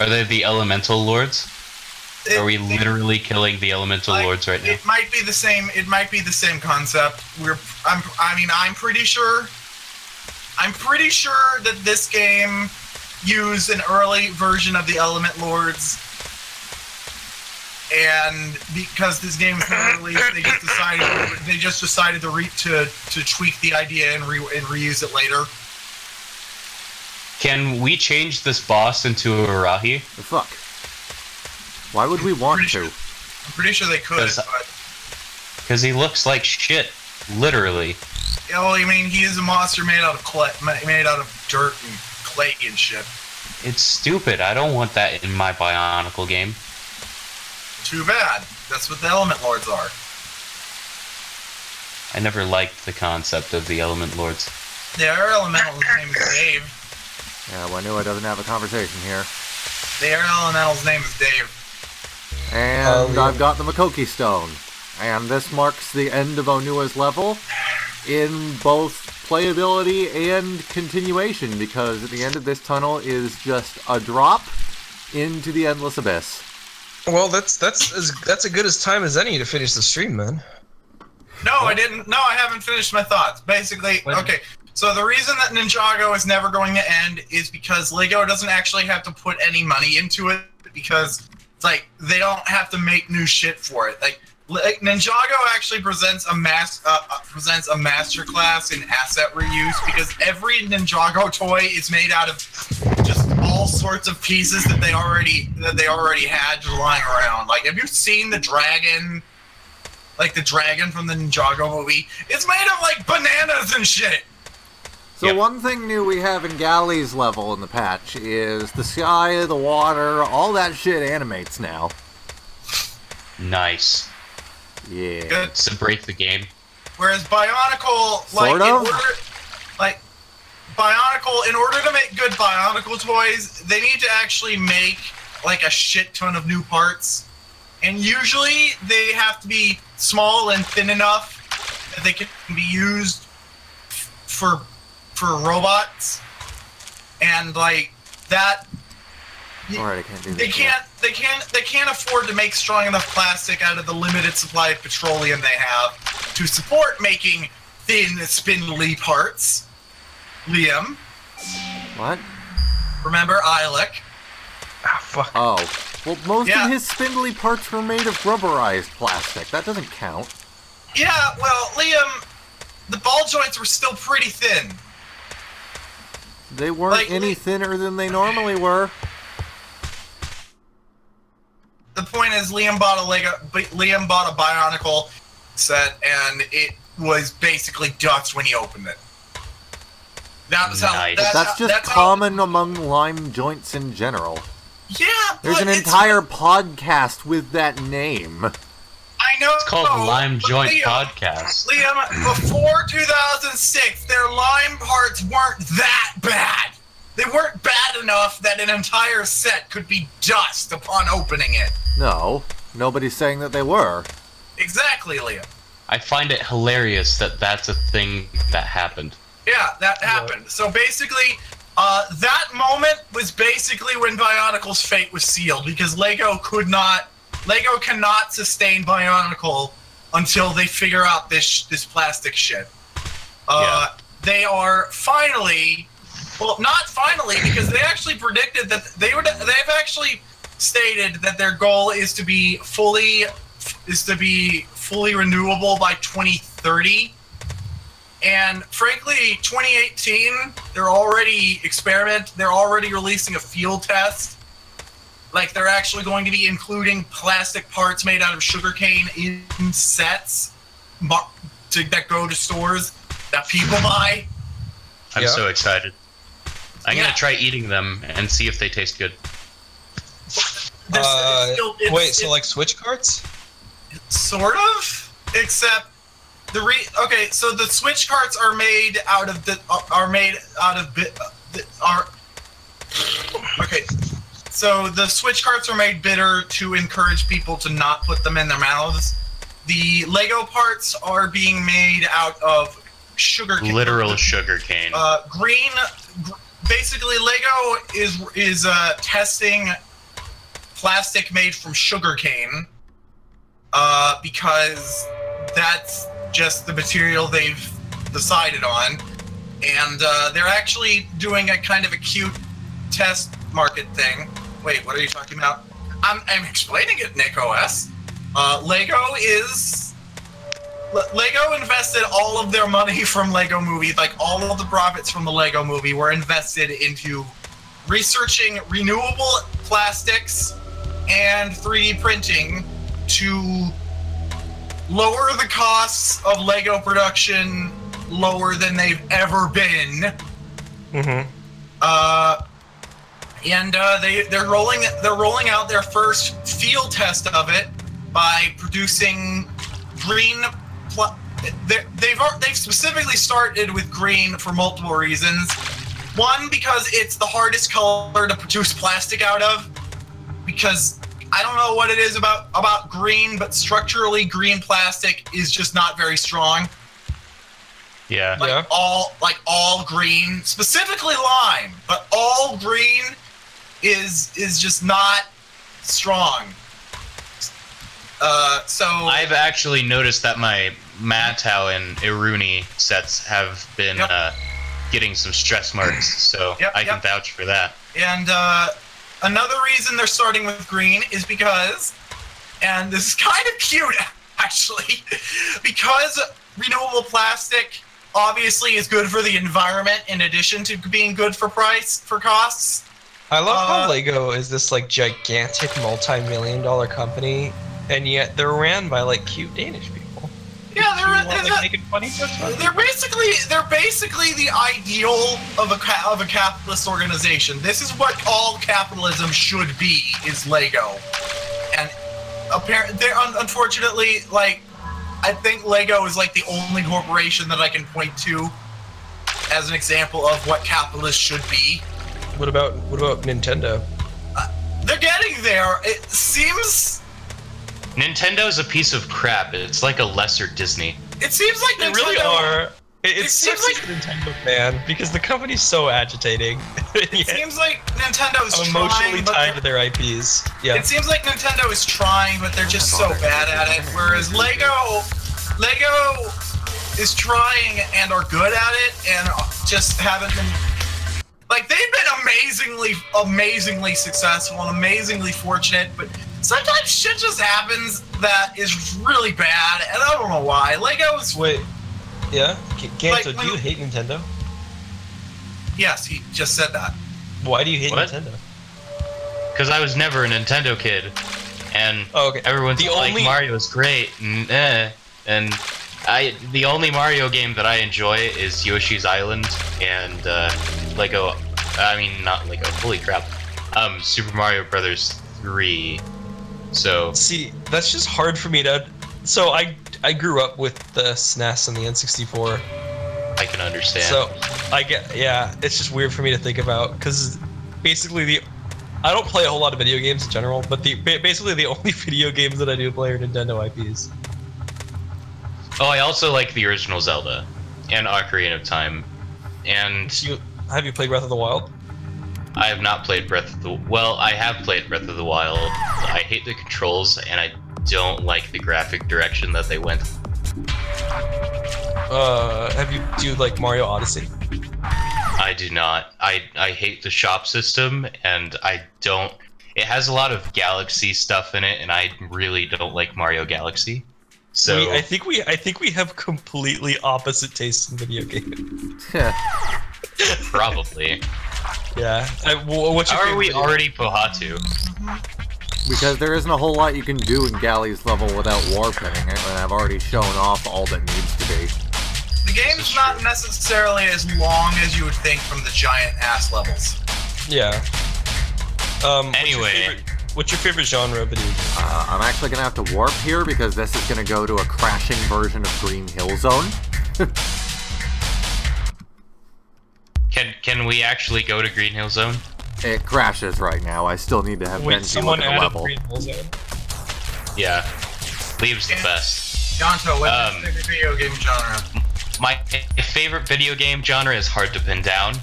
Are they the elemental lords? It- Are we it- literally killing the elemental like, lords right now? It might be the same. It might be the same concept. We're. I'm. I mean, I'm pretty sure. I'm pretty sure that this game used an early version of the Element Lords, and because this game was not released, they just decided they just decided to re, to to tweak the idea and re, and reuse it later. Can we change this boss into a Arahi? The fuck? Why would we want Pretty to? sure- I'm pretty sure they could, Does- but Because he looks like shit. Literally. yeah, well, I mean, he is a monster made out of clay, made out of dirt and clay and shit. It's stupid. I don't want that in my Bionicle game. Too bad. That's what the Element Lords are. I never liked the concept of the Element Lords. Their elemental's name is Dave. Yeah, Whenua doesn't have a conversation here. Their elemental's name is Dave. And oh, yeah. I've got the Makoki Stone. And this marks the end of Onua's level in both playability and continuation, because at the end of this tunnel is just a drop into the endless abyss. Well, that's that's as that's as good as time as any to finish the stream, man. No, I didn't. No, I haven't finished my thoughts. Basically, What? okay. So the reason that Ninjago is never going to end is because Lego doesn't actually have to put any money into it because it's like they don't have to make new shit for it. Like, like Ninjago actually presents a mass uh, uh, presents a master class in asset reuse because every Ninjago toy is made out of just all sorts of pieces that they already that they already had just lying around. Like, have you seen the dragon? Like the dragon from the Ninjago movie, it's made of like bananas and shit. So Yep. one thing new we have in Gali's level in the patch is the sky, the water, all that shit animates now. Nice. Yeah. Good. It's to break the game. Whereas Bionicle, like, Sort in of. order, like, Bionicle, in order to make good Bionicle toys, they need to actually make like a shit ton of new parts, and usually they have to be small and thin enough that they can be used f- for for robots, and like that. Y- Alright, I can't do this. they can't they can't they can't afford to make strong enough plastic out of the limited supply of petroleum they have to support making thin spindly parts liam What? remember Ilek? Ah, fuck. Oh. Well, most Yeah. of his spindly parts were made of rubberized plastic. That doesn't count. yeah well liam the ball joints were still pretty thin They weren't Like, any thinner than they normally were. The point is liam bought a lego B- liam bought a bionicle set and it was basically dust when he opened it that was how Nice. that's, That's how- just that's how- common among lime joints in general. yeah There's but an it's- entire podcast with that name. i know It's called Lime Joint Liam, Podcast. Liam, before 2006, their lime parts weren't that bad. They weren't bad enough that an entire set could be dust upon opening it. No, nobody's saying that they were. Exactly, Liam. I find it hilarious that that's a thing that happened. Yeah, that happened. So basically, uh, that moment was basically when Bionicle's fate was sealed because Lego could not, Lego cannot sustain Bionicle until they figure out this this plastic shit. Uh, They are finally, well, not finally because they actually predicted that they would. They've actually stated that their goal is to be fully is to be fully renewable by 2030. And frankly, 2018, they're already experiment. They're already releasing a field test. Like they're actually going to be including plastic parts made out of sugarcane in sets to, that go to stores that people buy. I'm Yeah. so excited. I'm Yeah. gonna try eating them and see if they taste good. Uh, still- it's- Wait, so like switch carts? sort of, except the re. Okay, so the switch carts are made out of the are- are made out of bit uh, are. Okay, so the switch carts are made bitter to encourage people to not put them in their mouths. The Lego parts are being made out of sugar. cane- Literal sugar cane. uh, green. gr- Basically, Lego is is uh, testing plastic made from sugarcane uh, because that's just the material they've decided on, and uh, they're actually doing a kind of a cute test market thing. Wait, what are you talking about? I'm, I'm explaining it, Nick OS. Uh, Lego is Lego invested all of their money from Lego Movie, like all of the profits from the Lego Movie were invested into researching renewable plastics and 3D printing to lower the costs of Lego production lower than they've ever been. Mm-hmm. Uh, and uh, they they're rolling they're rolling out their first field test of it by producing green. Pl- they- they've they've specifically started with green for multiple reasons. One because it's the hardest color to produce plastic out of. Because I don't know what it is about about green, but structurally green plastic is just not very strong yeah. like Yeah. all like all green specifically lime but all green is is just not strong uh so I've actually noticed that my Matau and Iruini sets have been Yep. uh, getting some stress marks, so Yep, I can yep. vouch for that. and uh another reason they're starting with green is because, and this is kind of cute actually, because renewable plastic obviously is good for the environment in addition to being good for price for costs. I love Uh, how Lego is this like gigantic multi-million dollar company, and yet they're ran by like cute Danish people. Yeah, they're, want, they're, like, making funny jokes about they're basically they're basically the ideal of a of a capitalist organization. This is what all capitalism should be is Lego, and apparently, they're un- unfortunately like I think Lego is like the only corporation that I can point to as an example of what capitalists should be. What about what about Nintendo? Uh, they're getting there. It seems Nintendo's a piece of crap. It's like a lesser Disney. it seems like They Nintendo, really are. It, It it seems sucks like Nintendo fan because the company's so agitating. It seems like Nintendo's I'm emotionally trying, tied to their IPs. Yeah. It seems like Nintendo is trying, but they're just so bad at it. Whereas Lego, Lego is trying and are good at it, and just haven't been. Like they've been amazingly, amazingly successful and amazingly fortunate, but sometimes shit just happens that is really bad, and I don't know why. Lego's Wait. Yeah. G- Ganto, Like, do when- you hate Nintendo? yes, he just said that. Why do you hate What? Nintendo? Because I was never a Nintendo kid, and Oh, okay. everyone's The like only- is great, and eh, and I the only Mario game that I enjoy is Yoshi's Island and uh, Lego. I mean, not Lego. Holy crap! Um, Super Mario Brothers three. So See, that's just hard for me to. So I I grew up with the SNES and the N64. I can understand. So I get yeah, it's just weird for me to think about because basically the I don't play a whole lot of video games in general, but the basically the only video games that I do play are Nintendo IPs. oh, I also like the original Zelda and Ocarina of Time, and you, have you played Breath of the Wild? I have not played Breath of the. Well, I have played Breath of the Wild. I hate the controls, and I don't like the graphic direction that they went. Uh, have you do you like Mario Odyssey? I do not. I I hate the shop system, and I don't. It has a lot of Galaxy stuff in it, and I really don't like Mario Galaxy. So We, I think we I think we have completely opposite tastes in video games. probably. Yeah. I, wh- what's your How are we video- already Pohatu? Because there isn't a whole lot you can do in Gali's level without warping it, and I've already shown off all that needs to be. The game's not necessarily as long as you would think from the giant ass levels. Yeah. Um. what's your Anyway. favorite- what's your favorite genre of video game? Uh, I'm actually gonna have to warp here because this is gonna go to a crashing version of Green Hill Zone. Can can we actually go to Green Hill Zone? It crashes right now. I still need to have Wait, Benji someone look at the level. Green Hill Zone. Yeah, Leaves the best. Ganto, what's Um, your favorite video game genre? My favorite video game genre is hard to pin down.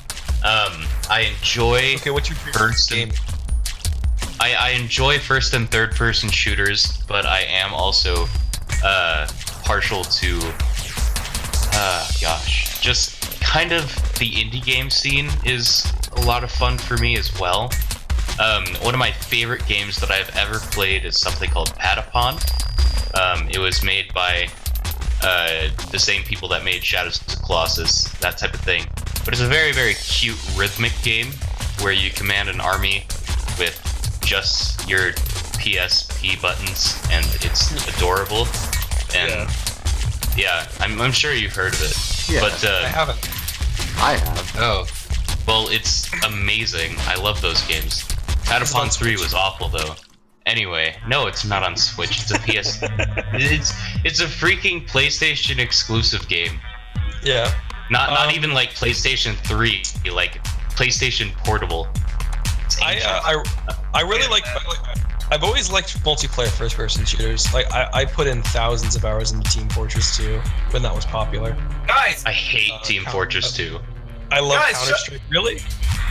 Um, I enjoy Okay, what's your favorite First game? and- I, I enjoy first and third person shooters, but I am also uh, partial to, uh, gosh, just kind of the indie game scene is a lot of fun for me as well. Um, one of my favorite games that I've ever played is something called Patapon. Um, it was made by uh, the same people that made Shadows of the Colossus, that type of thing. But it's a very, very cute rhythmic game where you command an army with just your PSP buttons, and it's adorable. And yeah, I'm, I'm sure you've heard of it. Yeah, but I uh, haven't. I have. oh, well, it's amazing. I love those games. It's on 3 was awful though. Anyway, no, it's not on Switch. It's a PS. it's it's a freaking PlayStation exclusive game. Yeah. Not not Um, even like PlayStation 3, like PlayStation Portable. It's I, uh, I I really like. I've always liked multiplayer first-person shooters. Like I, I put in thousands of hours into Team Fortress 2 when that was popular. Guys, I hate uh, Team Counter- Fortress 2. I love Guys, Counter Strike. Really?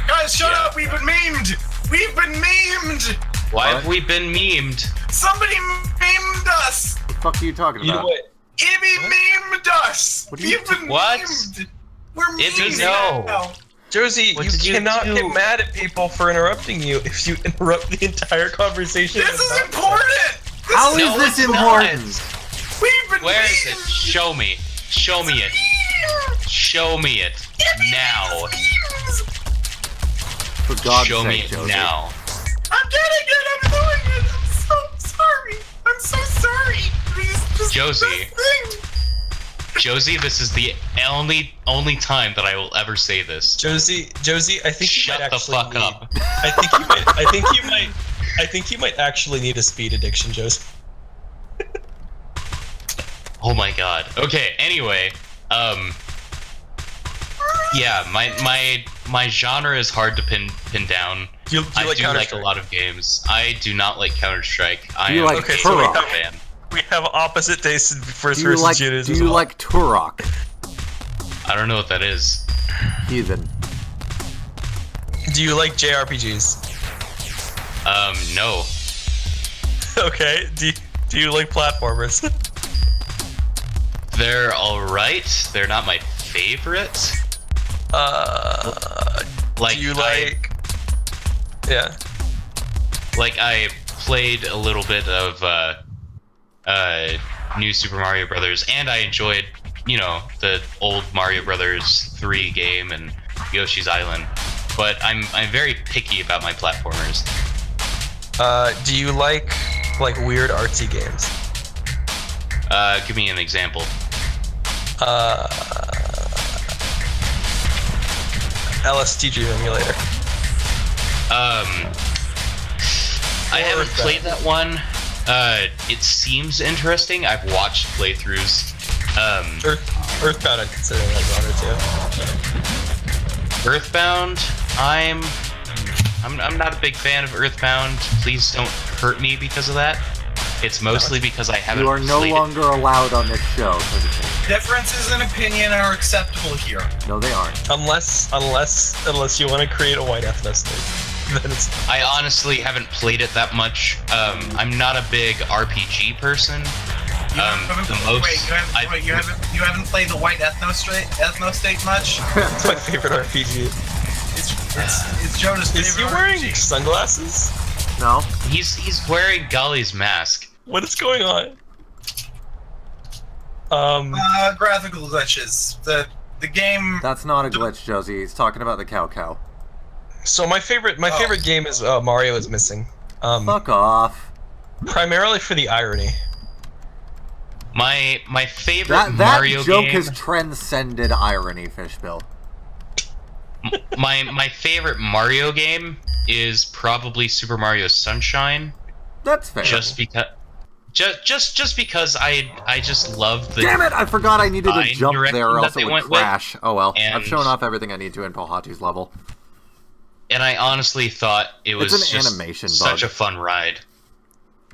guys, shut Yeah. up! We've been memed. We've been memed. Why What? have we been memed? Somebody memed us. What the fuck are you talking Either about? way, Ibby memed us. What you We've been What? memed. We're memed. Ibby, memed no. now. Josie, What you did you cannot get mad at people for interrupting you if you interrupt the entire conversation. This is important. This How is is No, this it's important? We've been Where is it? Show me. Show me it. Show me it now. For God's Show me sake, it Josie. now. I'm getting it. I'm doing it. I'm so sorry. I'm so sorry. This, this, Josie. This thing. Josie, this is the only only time that I will ever say this. Josie, Josie, I think you Shut might the actually fuck need, up. I think you might. I think you might. I think you might actually need a speed addiction, Josie. Oh my god. Okay, anyway, um Yeah, my my my genre is hard to pin pin down. Do you, do you I like do like a lot of games. I do not like Counter Strike. I you am like a Okay, so we Turok? have- fan. We have opposite tastes in first Do person like shooters. Do as you well. like Turok? I don't know what that is. Heathen. Do you like JRPGs? Um, no. Okay. Do you, do you like platformers? They're alright. They're not my favorite. Uh, Like do you I- like? Yeah. like I played a little bit of uh, uh, New Super Mario Brothers, and I enjoyed, you know, the old Mario Brothers 3 game and Yoshi's Island. But I'm I'm very picky about my platformers. Uh, do you like like weird artsy games? Uh, give me an example. Uh, LSTG emulator. Um, I haven't played that one. Uh, it seems interesting. I've watched playthroughs. Um, Earth, Earthbound, I'd consider that genre too. Earthbound, I'm, I'm I'm not a big fan of Earthbound. Please don't hurt me because of that. It's mostly because I haven't You are no played longer allowed on this show. Differences in opinion are acceptable here. No, they aren't. Unless, unless, unless you want to create a white ethnicity, then it's. it. I honestly haven't played it that much. Um, I'm not a big RPG person. You Um, haven't, the most wait, you haven't, I- wait, you haven't, you haven't played the White Ethno State, Ethno State much? It's my favorite RPG. It's, it's, it's Jonah's Is he wearing RPG. sunglasses? No. He's he's wearing Gali's mask. What is going on? Um, Uh, graphical glitches. The the game. That's not a glitch, Josie. He's talking about the cow cow. So my favorite, my Oh. favorite game is uh, Mario is Missing. Um, Fuck off. primarily for the irony. My my favorite That that Mario joke game. has transcended irony, Fishspill. my my favorite Mario game is probably Super Mario Sunshine. That's fair. Just because. Just, just, just because I, I just love the. Damn it! I forgot I needed to jump there, or else it would went with, crash. Oh well, I've shown off everything I need to in Pohatu's level. And I honestly thought it was It's an just animation such bug. a fun ride.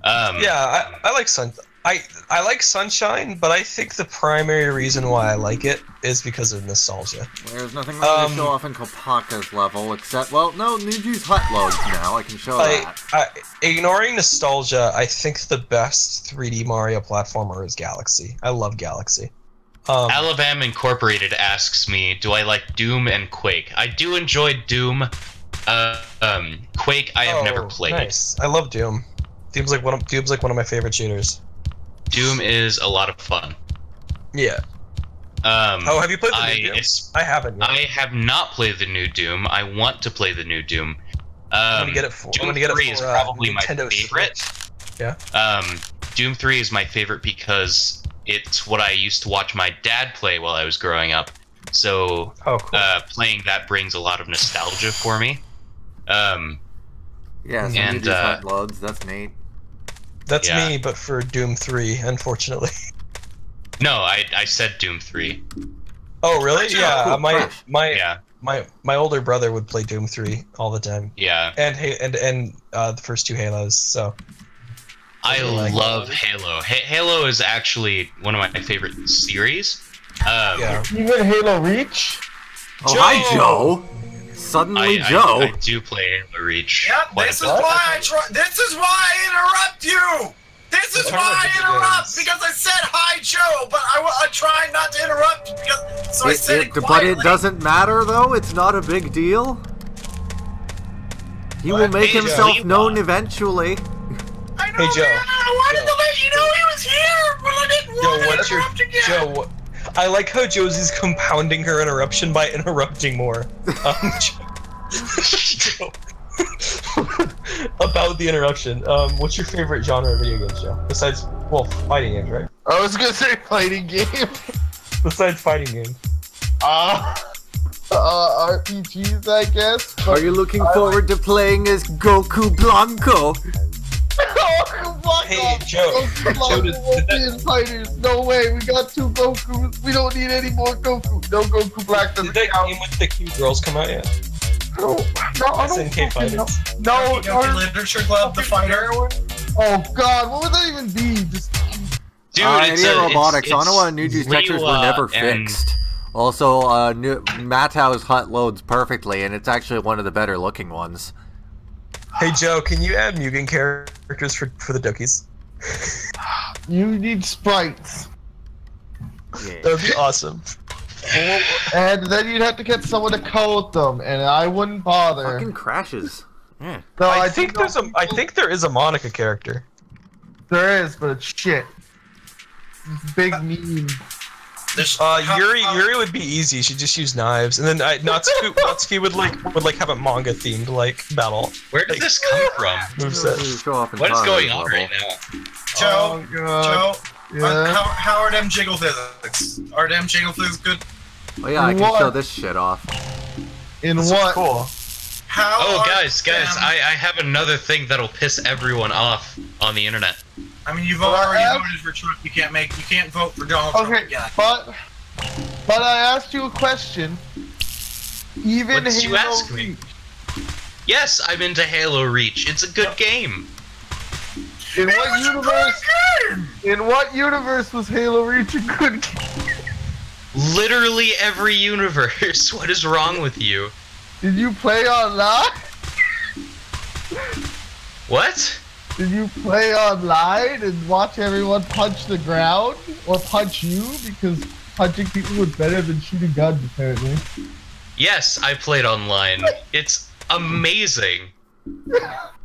Um, Yeah, I, I like Sun. I I like Sunshine, but I think the primary reason why I like it is because of nostalgia. There's nothing really Um, to show off in Kopaka's level, except, well, no, Nuju's hut loads now. I can show I, that. I, ignoring nostalgia, I think the best 3D Mario platformer is Galaxy. I love Galaxy. Um, Alabama Incorporated asks me, do I like Doom and Quake? I do enjoy Doom. Uh, um, Quake, I have never oh, played. Nice. I love Doom. Doom's like one of Doom's like one of my favorite shooters. Doom is a lot of fun. Yeah. Um, Oh, have you played the I, new Doom? I haven't. Yet. I have not played the new Doom. I want to play the new Doom. Um, I'm gonna get it for. Doom I'm gonna get 3 it is for uh, probably my Nintendo favorite. Switch. Um, Doom 3 is my favorite because it's what I used to watch my dad play while I was growing up. So Oh, cool. uh, playing that brings a lot of nostalgia for me. Um, Yeah, so and, Nuju's uh, hut loads. That's neat. That's yeah. me, but for Doom 3, unfortunately. no, I, I said Doom 3. Oh, really? Cool, Yeah. cool, my my Yeah, my my older brother would play Doom 3 all the time, yeah. and Ha- and and uh, the first two Halos. So I Really like love Halo. Halo. Ha- Halo is actually one of my favorite series. Um, yeah. Even Halo Reach? Oh, Joe! hi, Joe! Suddenly, I, I- Joe. I, do play Halo Reach. Yep, quite a this is bit. why I try. This is why I interrupt you. This is is why I interrupt because I said hi, Joe, but I, wa- I try not to interrupt because so I said it- it, but it doesn't matter though. It's not a big deal. He will make Hey, himself Joe. known eventually. I know, Hey, Joe. man, I wanted Joe. to let you know he was here, but I didn't Joe, want to what's your interrupt again. Joe? What, I like how Josie's compounding her interruption by interrupting more. Um, about the interruption. Um, what's your favorite genre of video games, Joe? Besides, well, fighting games, right? I was gonna say fighting game. Besides fighting games. Uh, uh, RPGs, I guess. Are you looking forward to playing as Goku Blanco? Come on, Hey, Joe. Goku Joe, did- Blanco did that- in fighters. No way. We got two Gokus. We don't need any more Goku. No Goku Black Did doesn't that count. game with the cute girls come out yet? No, no, I don't SNK fucking. Fighters. No, Donkey Kong no. Literature Club, the fighter. Oh God, what would that even be? Just Dude, uh, it's Idiot a, Robotics. It's, Onua and Nuju's textures were Reiwa never fixed. Also, uh, new, Matau's hut loads perfectly, and it's actually one of the better looking ones. Hey Joe, can you add Mugen characters for for the Dookies? you need sprites, Yeah. That'd be awesome. and then you'd have to get someone to code them, and I wouldn't bother. Fucking crashes. Yeah. No, I, I think do there's a I think there is a Monika character. There is, but it's shit. It's big mean. This- Uh, how- Yuri how- Yuri would be easy. She'd just use knives, and then I, Natsuki Natsuki would like would like have a manga themed like battle Where did Like- this come from? moveset. Show off What is going on level. right now? Joe, oh, God. Joe, uh, Yeah. how, how are them jiggle physics? Are them jiggle physics good? Oh yeah, I can What? show this shit off. In That's what? Cool. How Oh, guys, guys, them- I, I have another thing that'll piss everyone off on the internet. I mean, you've Well, already I- voted for Trump. You can't make. You can't vote for Donald Trump Okay, again. but but I asked you a question. Even What did you Halo ask me? Yes, I'm into Halo Reach. It's a good game. In what universe? In what universe was Halo Reach a good game? Literally every universe. What is wrong with you? Did you play online? What? Did you play online and watch everyone punch the ground or punch you because punching people was better than shooting guns apparently? Yes, I played online. It's amazing.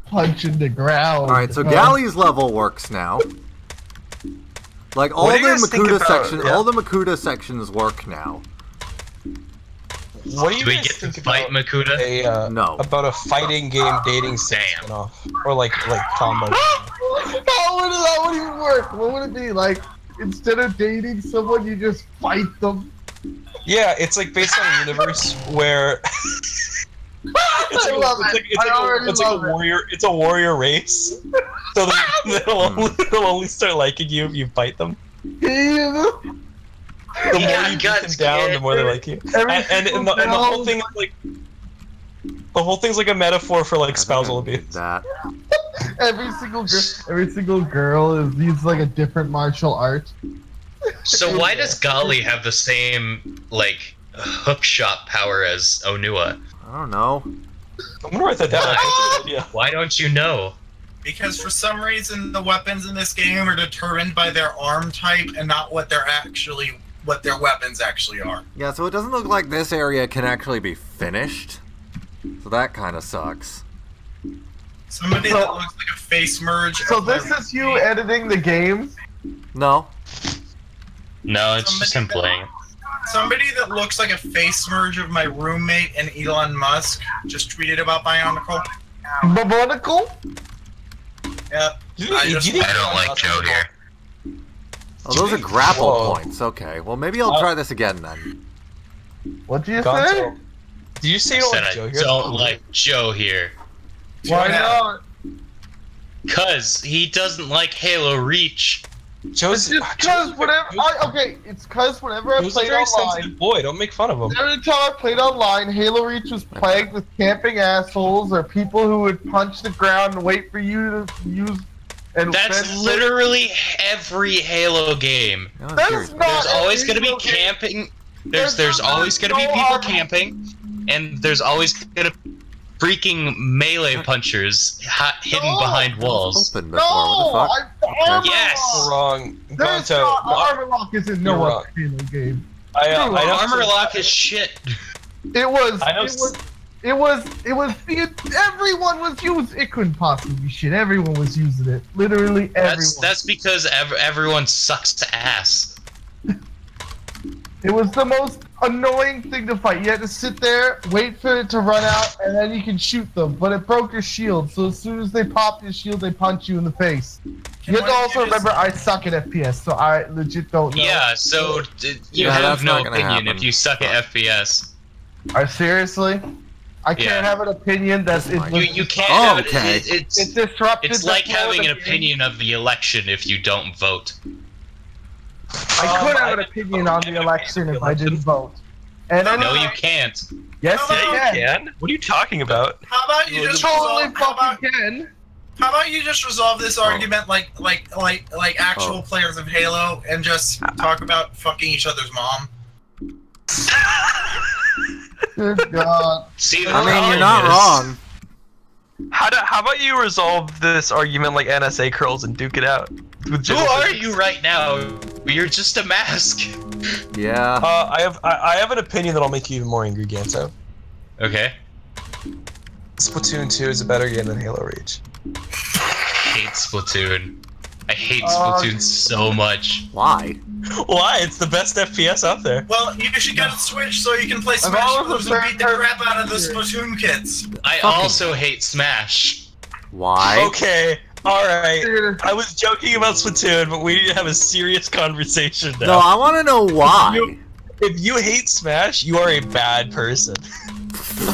Punching the ground. All right, so huh? Gali's level works now. Like all What the do you guys think Makuta about- section, yeah. all the Makuta sections work now. What do you Do we guys get to think fight about Makuta? a uh, No. about a fighting game dating sim Damn. spin-off or like like combo? How would that would even work? What would it be like? Instead of dating someone, you just fight them. Yeah, it's like based on a universe where it's like, love it's like, it's like, a, already it's like a love it. warrior it's a warrior race. So they, they'll, only, they'll only start liking you if you fight them. Yeah. The Yeah, more you beat them down, kid. the more they like you. Every And, and, and, the, and the whole thing is like the whole thing's like a metaphor for like spousal I don't need abuse. That. Every single girl, every single girl is needs like a different martial art. So why does Gali have the same like hook shot power as Onua? I don't know. I'm gonna write that down. That's a good. Why don't you know? Because for some reason the weapons in this game are determined by their arm type and not what they're actually what their weapons actually are. Yeah, so it doesn't look like this area can actually be finished. So that kind of sucks. Somebody So- that looks like a face merge. So this is you roommate. editing the game. No. No, it's just him Somebody playing. Somebody that looks like a face merge of my roommate and Elon Musk just tweeted about Bionicle. Babonicle? Yep. You I just, I don't like Joe here. Oh, those are grapple Whoa. points. Okay. Well, maybe I'll Uh, try this again then. What do you say? Do you say you don't Said like I Joe here? don't like Joe here. Why not? Cause he doesn't like Halo Reach. Joe's It's just because Joe's- whenever I okay, it's because whenever I Joe's a played very online, sensitive boy. Don't make fun of him. every time I played online, Halo Reach was plagued with camping assholes or people who would punch the ground and wait for you to use. And That's then- literally every Halo game. No, I'm That curious. is not- There's always gonna be game. camping. There's There's there's always gonna be people argument. camping, and there's always gonna be freaking melee punchers ha- hidden No. behind walls. Open before. What the No, fuck? I, Armor Yes. Wrong. There's Ganto. not, Armor Lock is in no other wrong. Halo game. I, uh, I know Armor lock is shit. It was. I know It was. It was. It was. It, everyone was using. It couldn't possibly be shit. Everyone was using it. Literally everyone. That's that's because ev- everyone sucks to ass. It was the most annoying thing to fight. You had to sit there, wait for it to run out, and then you can shoot them. But it broke your shield, so as soon as they pop your shield, they punch you in the face. You have to also just- remember I suck at FPS, so I legit don't know. Yeah, so d- you Yeah, have no opinion happen. if you suck at FPS. I seriously, I can't Yeah. have an opinion that's it You you can't Oh, have it. okay. it- it's it disrupted. it's like having an opinion of the election if you don't vote. I could Um, have an opinion on the election if I didn't vote. And then, No, you can't. yes, No, you can. Can? What are you talking about? How about you just Totally resolve, how about, can. how about you just resolve this argument like like like like actual Oh. players of Halo and just talk about fucking each other's mom? Good God. See, I mean, you're not wrong. How do, How about you resolve this argument like NSA curls and duke it out? With Who are you right now? You're just a mask. Yeah. Uh, I have I, I have an opinion that'll make you even more angry, Ganto. Okay. Splatoon 2 is a better game than Halo Reach. hate Splatoon. I hate Uh, Splatoon so much. Why? Why? It's the best FPS out there. Well, you should get a Switch so you can play Smash always Bros. and heard- beat the crap out of the Splatoon kids. I Fucking- also hate Smash. Why? Okay, alright. I was joking about Splatoon, but we need to have a serious conversation now. No, I want to know why. You- If you hate Smash, you are a bad person.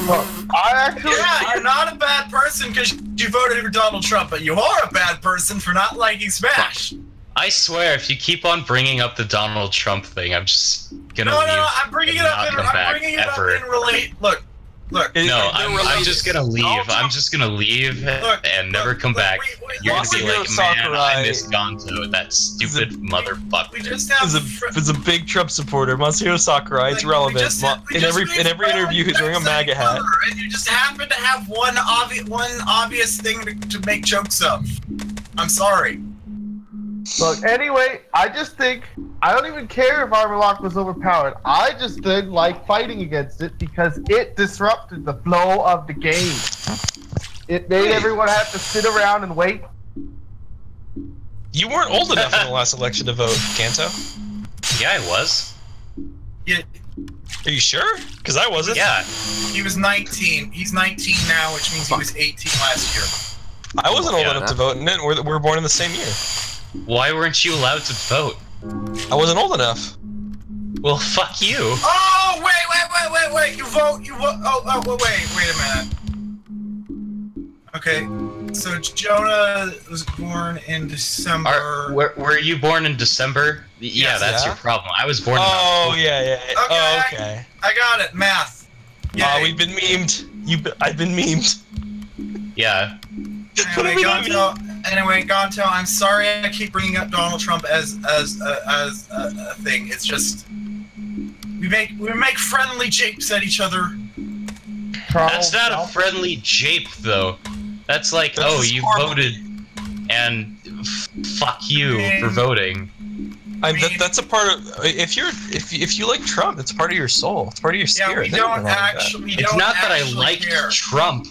I actually. Yeah, you're not a bad person because you voted for Donald Trump, but you are a bad person for not liking Smash. I swear, if you keep on bringing up the Donald Trump thing, I'm just gonna No, no, no, I'm bringing it up not in, come I'm back bringing it ever. up in relate. Look, look. No, it I'm, I'm just gonna leave. I'm just gonna leave Look, and never look, come look, back. we- we- You're gonna be Masahiro like, man, I Sakurai miss Ganto, that stupid motherfucker. We just have. is a, fr- is a big Trump supporter. Masahiro Sakurai, it's like, we relevant. just Mo- have- in every in every interview, he's wearing a jokes MAGA each hat. And you just happen to have one obvious one obvious thing to, to make jokes of. I'm sorry. Look, anyway, I just think I don't even care if Armor Lock was overpowered. I just didn't like fighting against it because it disrupted the flow of the game. It made everyone have to sit around and wait. You weren't old enough in the last election to vote, Ganto. Yeah, I was. Yeah, Are you sure? Because I wasn't. Yeah. he was 19. He's 19 now, which means he was 18 last year. I wasn't old Yeah, enough to vote in it. We're, we were born in the same year. Why weren't you allowed to vote? I wasn't old enough. Well, fuck you. Oh wait, wait, wait, wait, wait! You vote, you vote. Oh, oh, wait, wait, wait a minute. Okay, so Jonah was born in December. Are, were, were you born in December? Yeah, Yes. that's Yeah. your problem. I was born in Oh October. yeah, yeah. yeah. Oh Okay. okay. I got it. Math. Uh, we've been memed. You, be- I've been memed. Yeah. What Anyway, have we Ganto. Anyway, Ganto. I'm sorry I keep bringing up Donald Trump as as uh, as a, a thing. It's just we make we make friendly japes at each other. That's not a friendly jape, though. That's like, That's oh, you horrible. voted, and f- fuck you for voting. I, mean- that, that's a part of. If you're, if if you like Trump, it's part of your soul. It's part of your spirit. Yeah, spirit. we don't wrong with that. actually. We It's don't not that I actually like care. Trump.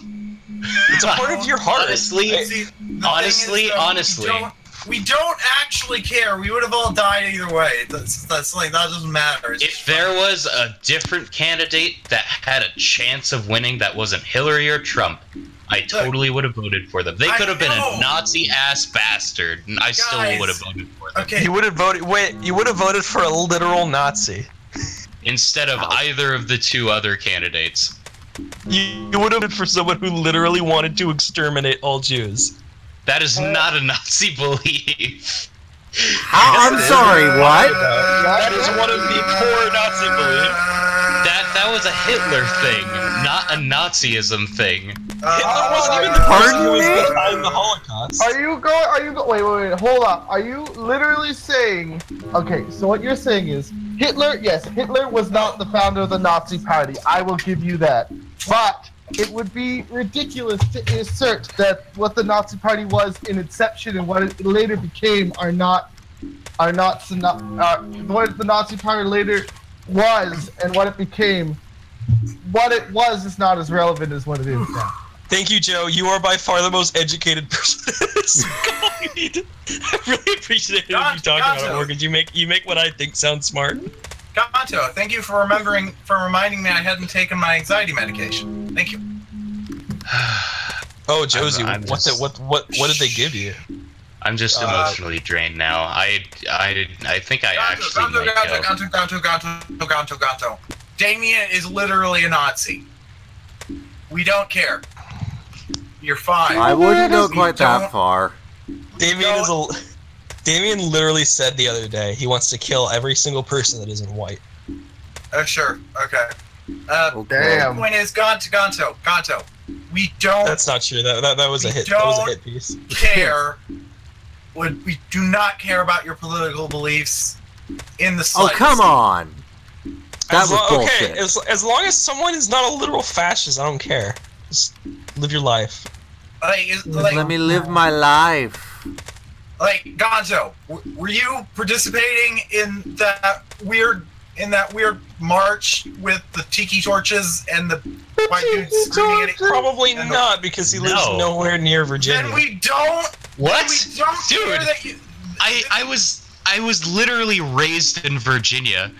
It's a part of your heart. Honestly, See, Honestly, is, though, honestly. we don't, we don't actually care. We would have all died either way. That's, that's like that doesn't matter. It's if just there was a different candidate that had a chance of winning that wasn't Hillary or Trump, I totally would have voted for them. They I could have been know. a Nazi ass bastard, and I still would have voted for them. okay. You would have voted. Wait, you would have voted for a literal Nazi. Instead of either of the two other candidates. You, you would have been for someone who literally wanted to exterminate all Jews. That is not a Nazi belief. How, I'm sorry, what? That is one of the core Nazi beliefs. That that was a Hitler thing, not a Nazism thing. Hitler wasn't even the person who was behind the Holocaust. Are you going? Are you go? Wait, wait, wait. Hold up. Are you literally saying? Okay, so what you're saying is Hitler. Yes, Hitler was not the founder of the Nazi Party. I will give you that. But it would be ridiculous to assert that what the Nazi Party was in inception and what it later became are not are not uh, what the Nazi Party later was and what it became. What it was is not as relevant as what it is now. Thank you, Joe. You are by far the most educated person. in this community. I really appreciate you Gotcha, talking about it, gotcha. Morgan. You make you make what I think sound smart. Ganto, thank you for remembering for reminding me I hadn't taken my anxiety medication. Thank you. Oh, Josie, I'm what the, what what what did they give you? I'm just Uh, emotionally drained now. I, I, I think I Ganto, actually Ganto, might Ganto, go. Ganto, Ganto, Ganto, Ganto, Ganto. Damien is literally a Nazi. We don't care. You're fine. I wouldn't go quite that far. Damien is a Damien literally said the other day he wants to kill every single person that isn't white. Oh sure. Okay. Uh, Okay. The point is, Ganto, Ganto, Ganto. We don't That's not true. That that, that was a hit. That was a don't hit piece. care. Would we do not care about your political beliefs in the Oh come on! That As was lo- bullshit. Okay, as, as long as someone is not a literal fascist, I don't care. Just live your life. Like, is, like, Let me live my life. like Gonzo, w- were you participating in that weird in that weird march with the tiki torches and the white dudes screaming at each Probably And the- not because he lives No. nowhere near Virginia. Then we don't. What? We don't care Dude. that you. I, I was, I was literally raised in Virginia.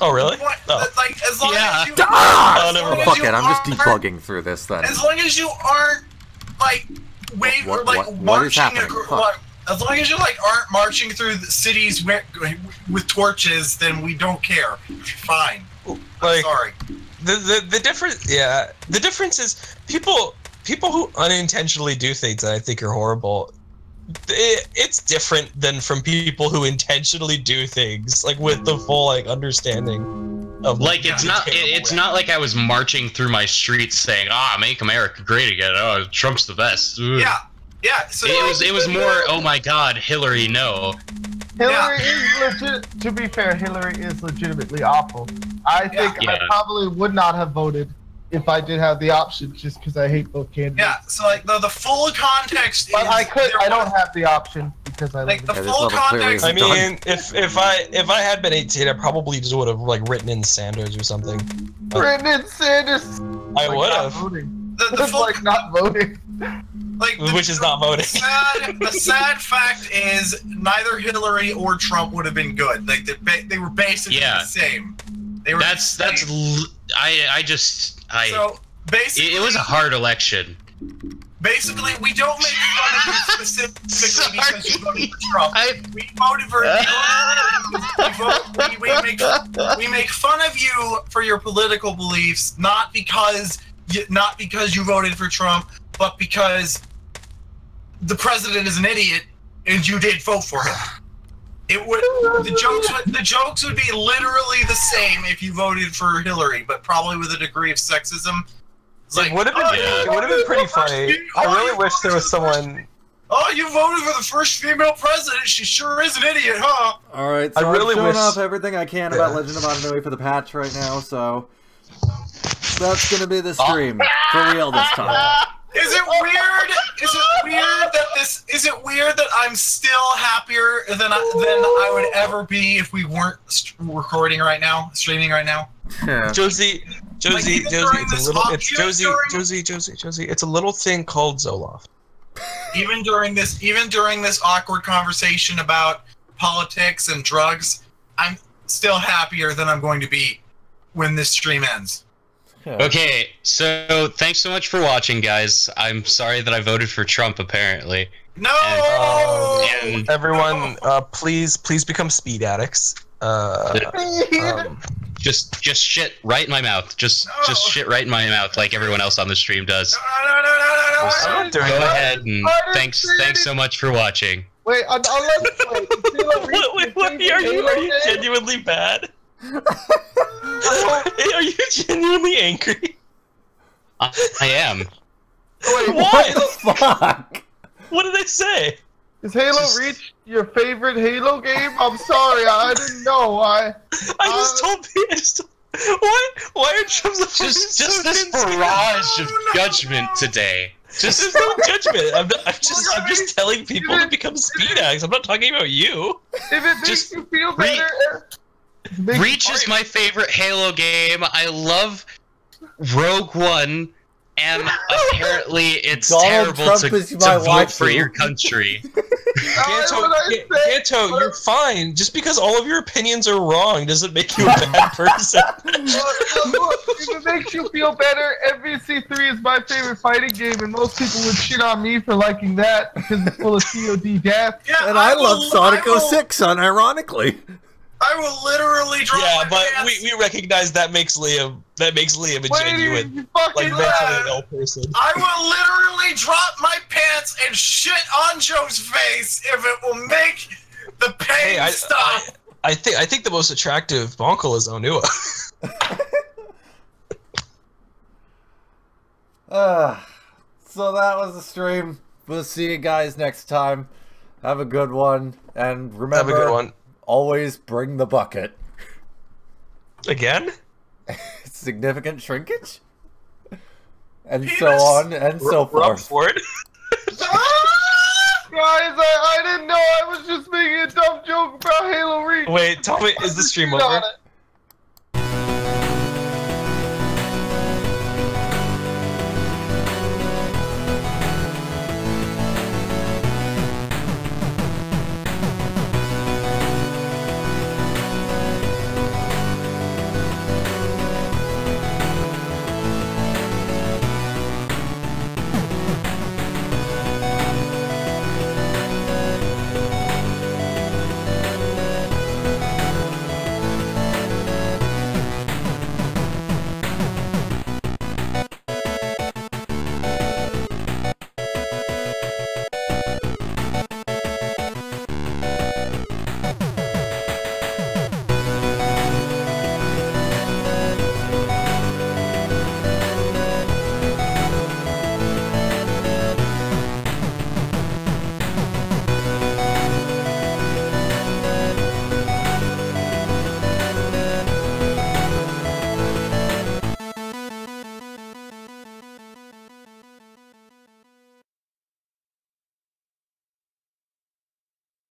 oh really? What, Oh. like as long Yeah. as you. Ah! Oh, never as long mind. as Fuck you it, I'm just debugging through this then. As long as you aren't like wait What- or like what- what is marching. happening? acro- Fuck. like, as long as you like aren't marching through the cities with, with torches, then we don't care. Fine. I'm Like sorry. the, the the difference yeah the difference is people people who unintentionally do things that I think are horrible. It, it's different than from people who intentionally do things like with the mm. full like understanding of Like it's not, it, it's not like I was marching through my streets saying, "Ah, make America great again." Oh, Trump's the best. Ugh. Yeah. Yeah. So It was, it was more, "Oh my God, Hillary, no." Hillary is legit. To be fair, Hillary is legitimately awful. I think I Yeah. probably would not have voted if I did have the option, just because I hate both candidates. Yeah, so like the, the full context But is I could. I don't was- have the option because I like the Yeah, full level context. I mean, if if I if I had been 18, I probably just would have like written in Sanders or something. Uh, written in Sanders. I like, would have, voting. The, the It's full, like not voting. like the, which is not voting. sad, the sad fact is neither Hillary or Trump would have been good. Like they they were basically Yeah. the same. They were That's the that's. same. l- I I just I. so basically It, it was a hard election. basically we don't make fun of you specifically because you voted for Trump. I We voted for we, vote, we, we make we make fun of you for your political beliefs, not because you, not because you voted for Trump, but because the president is an idiot and you did vote for him. It would the jokes would the jokes would be literally the same if you voted for Hillary, but probably with a degree of sexism. It's It would have been "Oh, it would have been pretty funny. I really wish there was voted for the someone. Oh, you voted for the first female president. She sure is an idiot, huh? All right, I so I really have shown wish- off everything I can about Legend of Mata Nui for the patch right now, so that's gonna be the ah. stream for real this time. Is it weird? Is it weird that this? Is it weird that I'm still happier than I, than I would ever be if we weren't st- recording right now, streaming right now? Yeah. Josie, Josie, even Josie, it's a little. It's Josie, during- Josie, Josie, Josie. It's a little thing called Zoloft. Even during this, even during this awkward conversation about politics and drugs, I'm still happier than I'm going to be when this stream ends. Okay, so thanks so much for watching, guys. I'm sorry that I voted for Trump. Apparently, No. Um, and Everyone, uh, please, please become speed addicts. Uh, um, just just shit right in my mouth. Just No. just shit right in my mouth, like everyone else on the stream does. no, no, no, no, no, no, I'm no. not doing Go that. ahead and thanks thanks so much for watching. Wait, un- unless wait, is Halo Reach Wait, wait, your wait, are you, are you genuinely bad? Are you genuinely angry? I, I am. Wait, Why? Fuck. What did I say? Is Halo Just- Reach your favorite Halo game? I'm sorry, I didn't know. I I just Uh, told you. I just told, Why? Why are chums of Just, so just this barrage of no. judgment today. There's Just no judgment. I'm, not, I'm just I'm just telling people to become speed axe. I'm not talking about you. If it makes Just you feel better, it makes you Reach is my favorite Halo game. I love Rogue One, and apparently it's Donald terrible Trump to, is to my vote for your country. That's Ganto, what I Ga- said. Ganto, you're fine. Just because all of your opinions are wrong doesn't make you a bad person. Look, look, look, if it makes you feel better, MVC3 is my favorite fighting game, and most people would shit on me for liking that because it's full of COD death. Yeah, And I, will- love Sonic I will- 06, unironically. I will literally drop yeah, my but pants. we, we recognize that makes Liam that makes Liam a Wait, genuine, you fucking like mentally ill person. I will literally drop my pants and shit on Joe's face if it will make the pain Hey, I, stop. I, I think I think the most attractive Bonkel is Onua. Ah, so that was the stream. We'll see you guys next time. Have a good one. And remember. Have a good one. Always bring the bucket. Again? Significant shrinkage? And so on and so Rob forth. Ford? Guys, I, I didn't know I was just making a dumb joke about Halo Reach. Wait, tell me, is the stream over? it.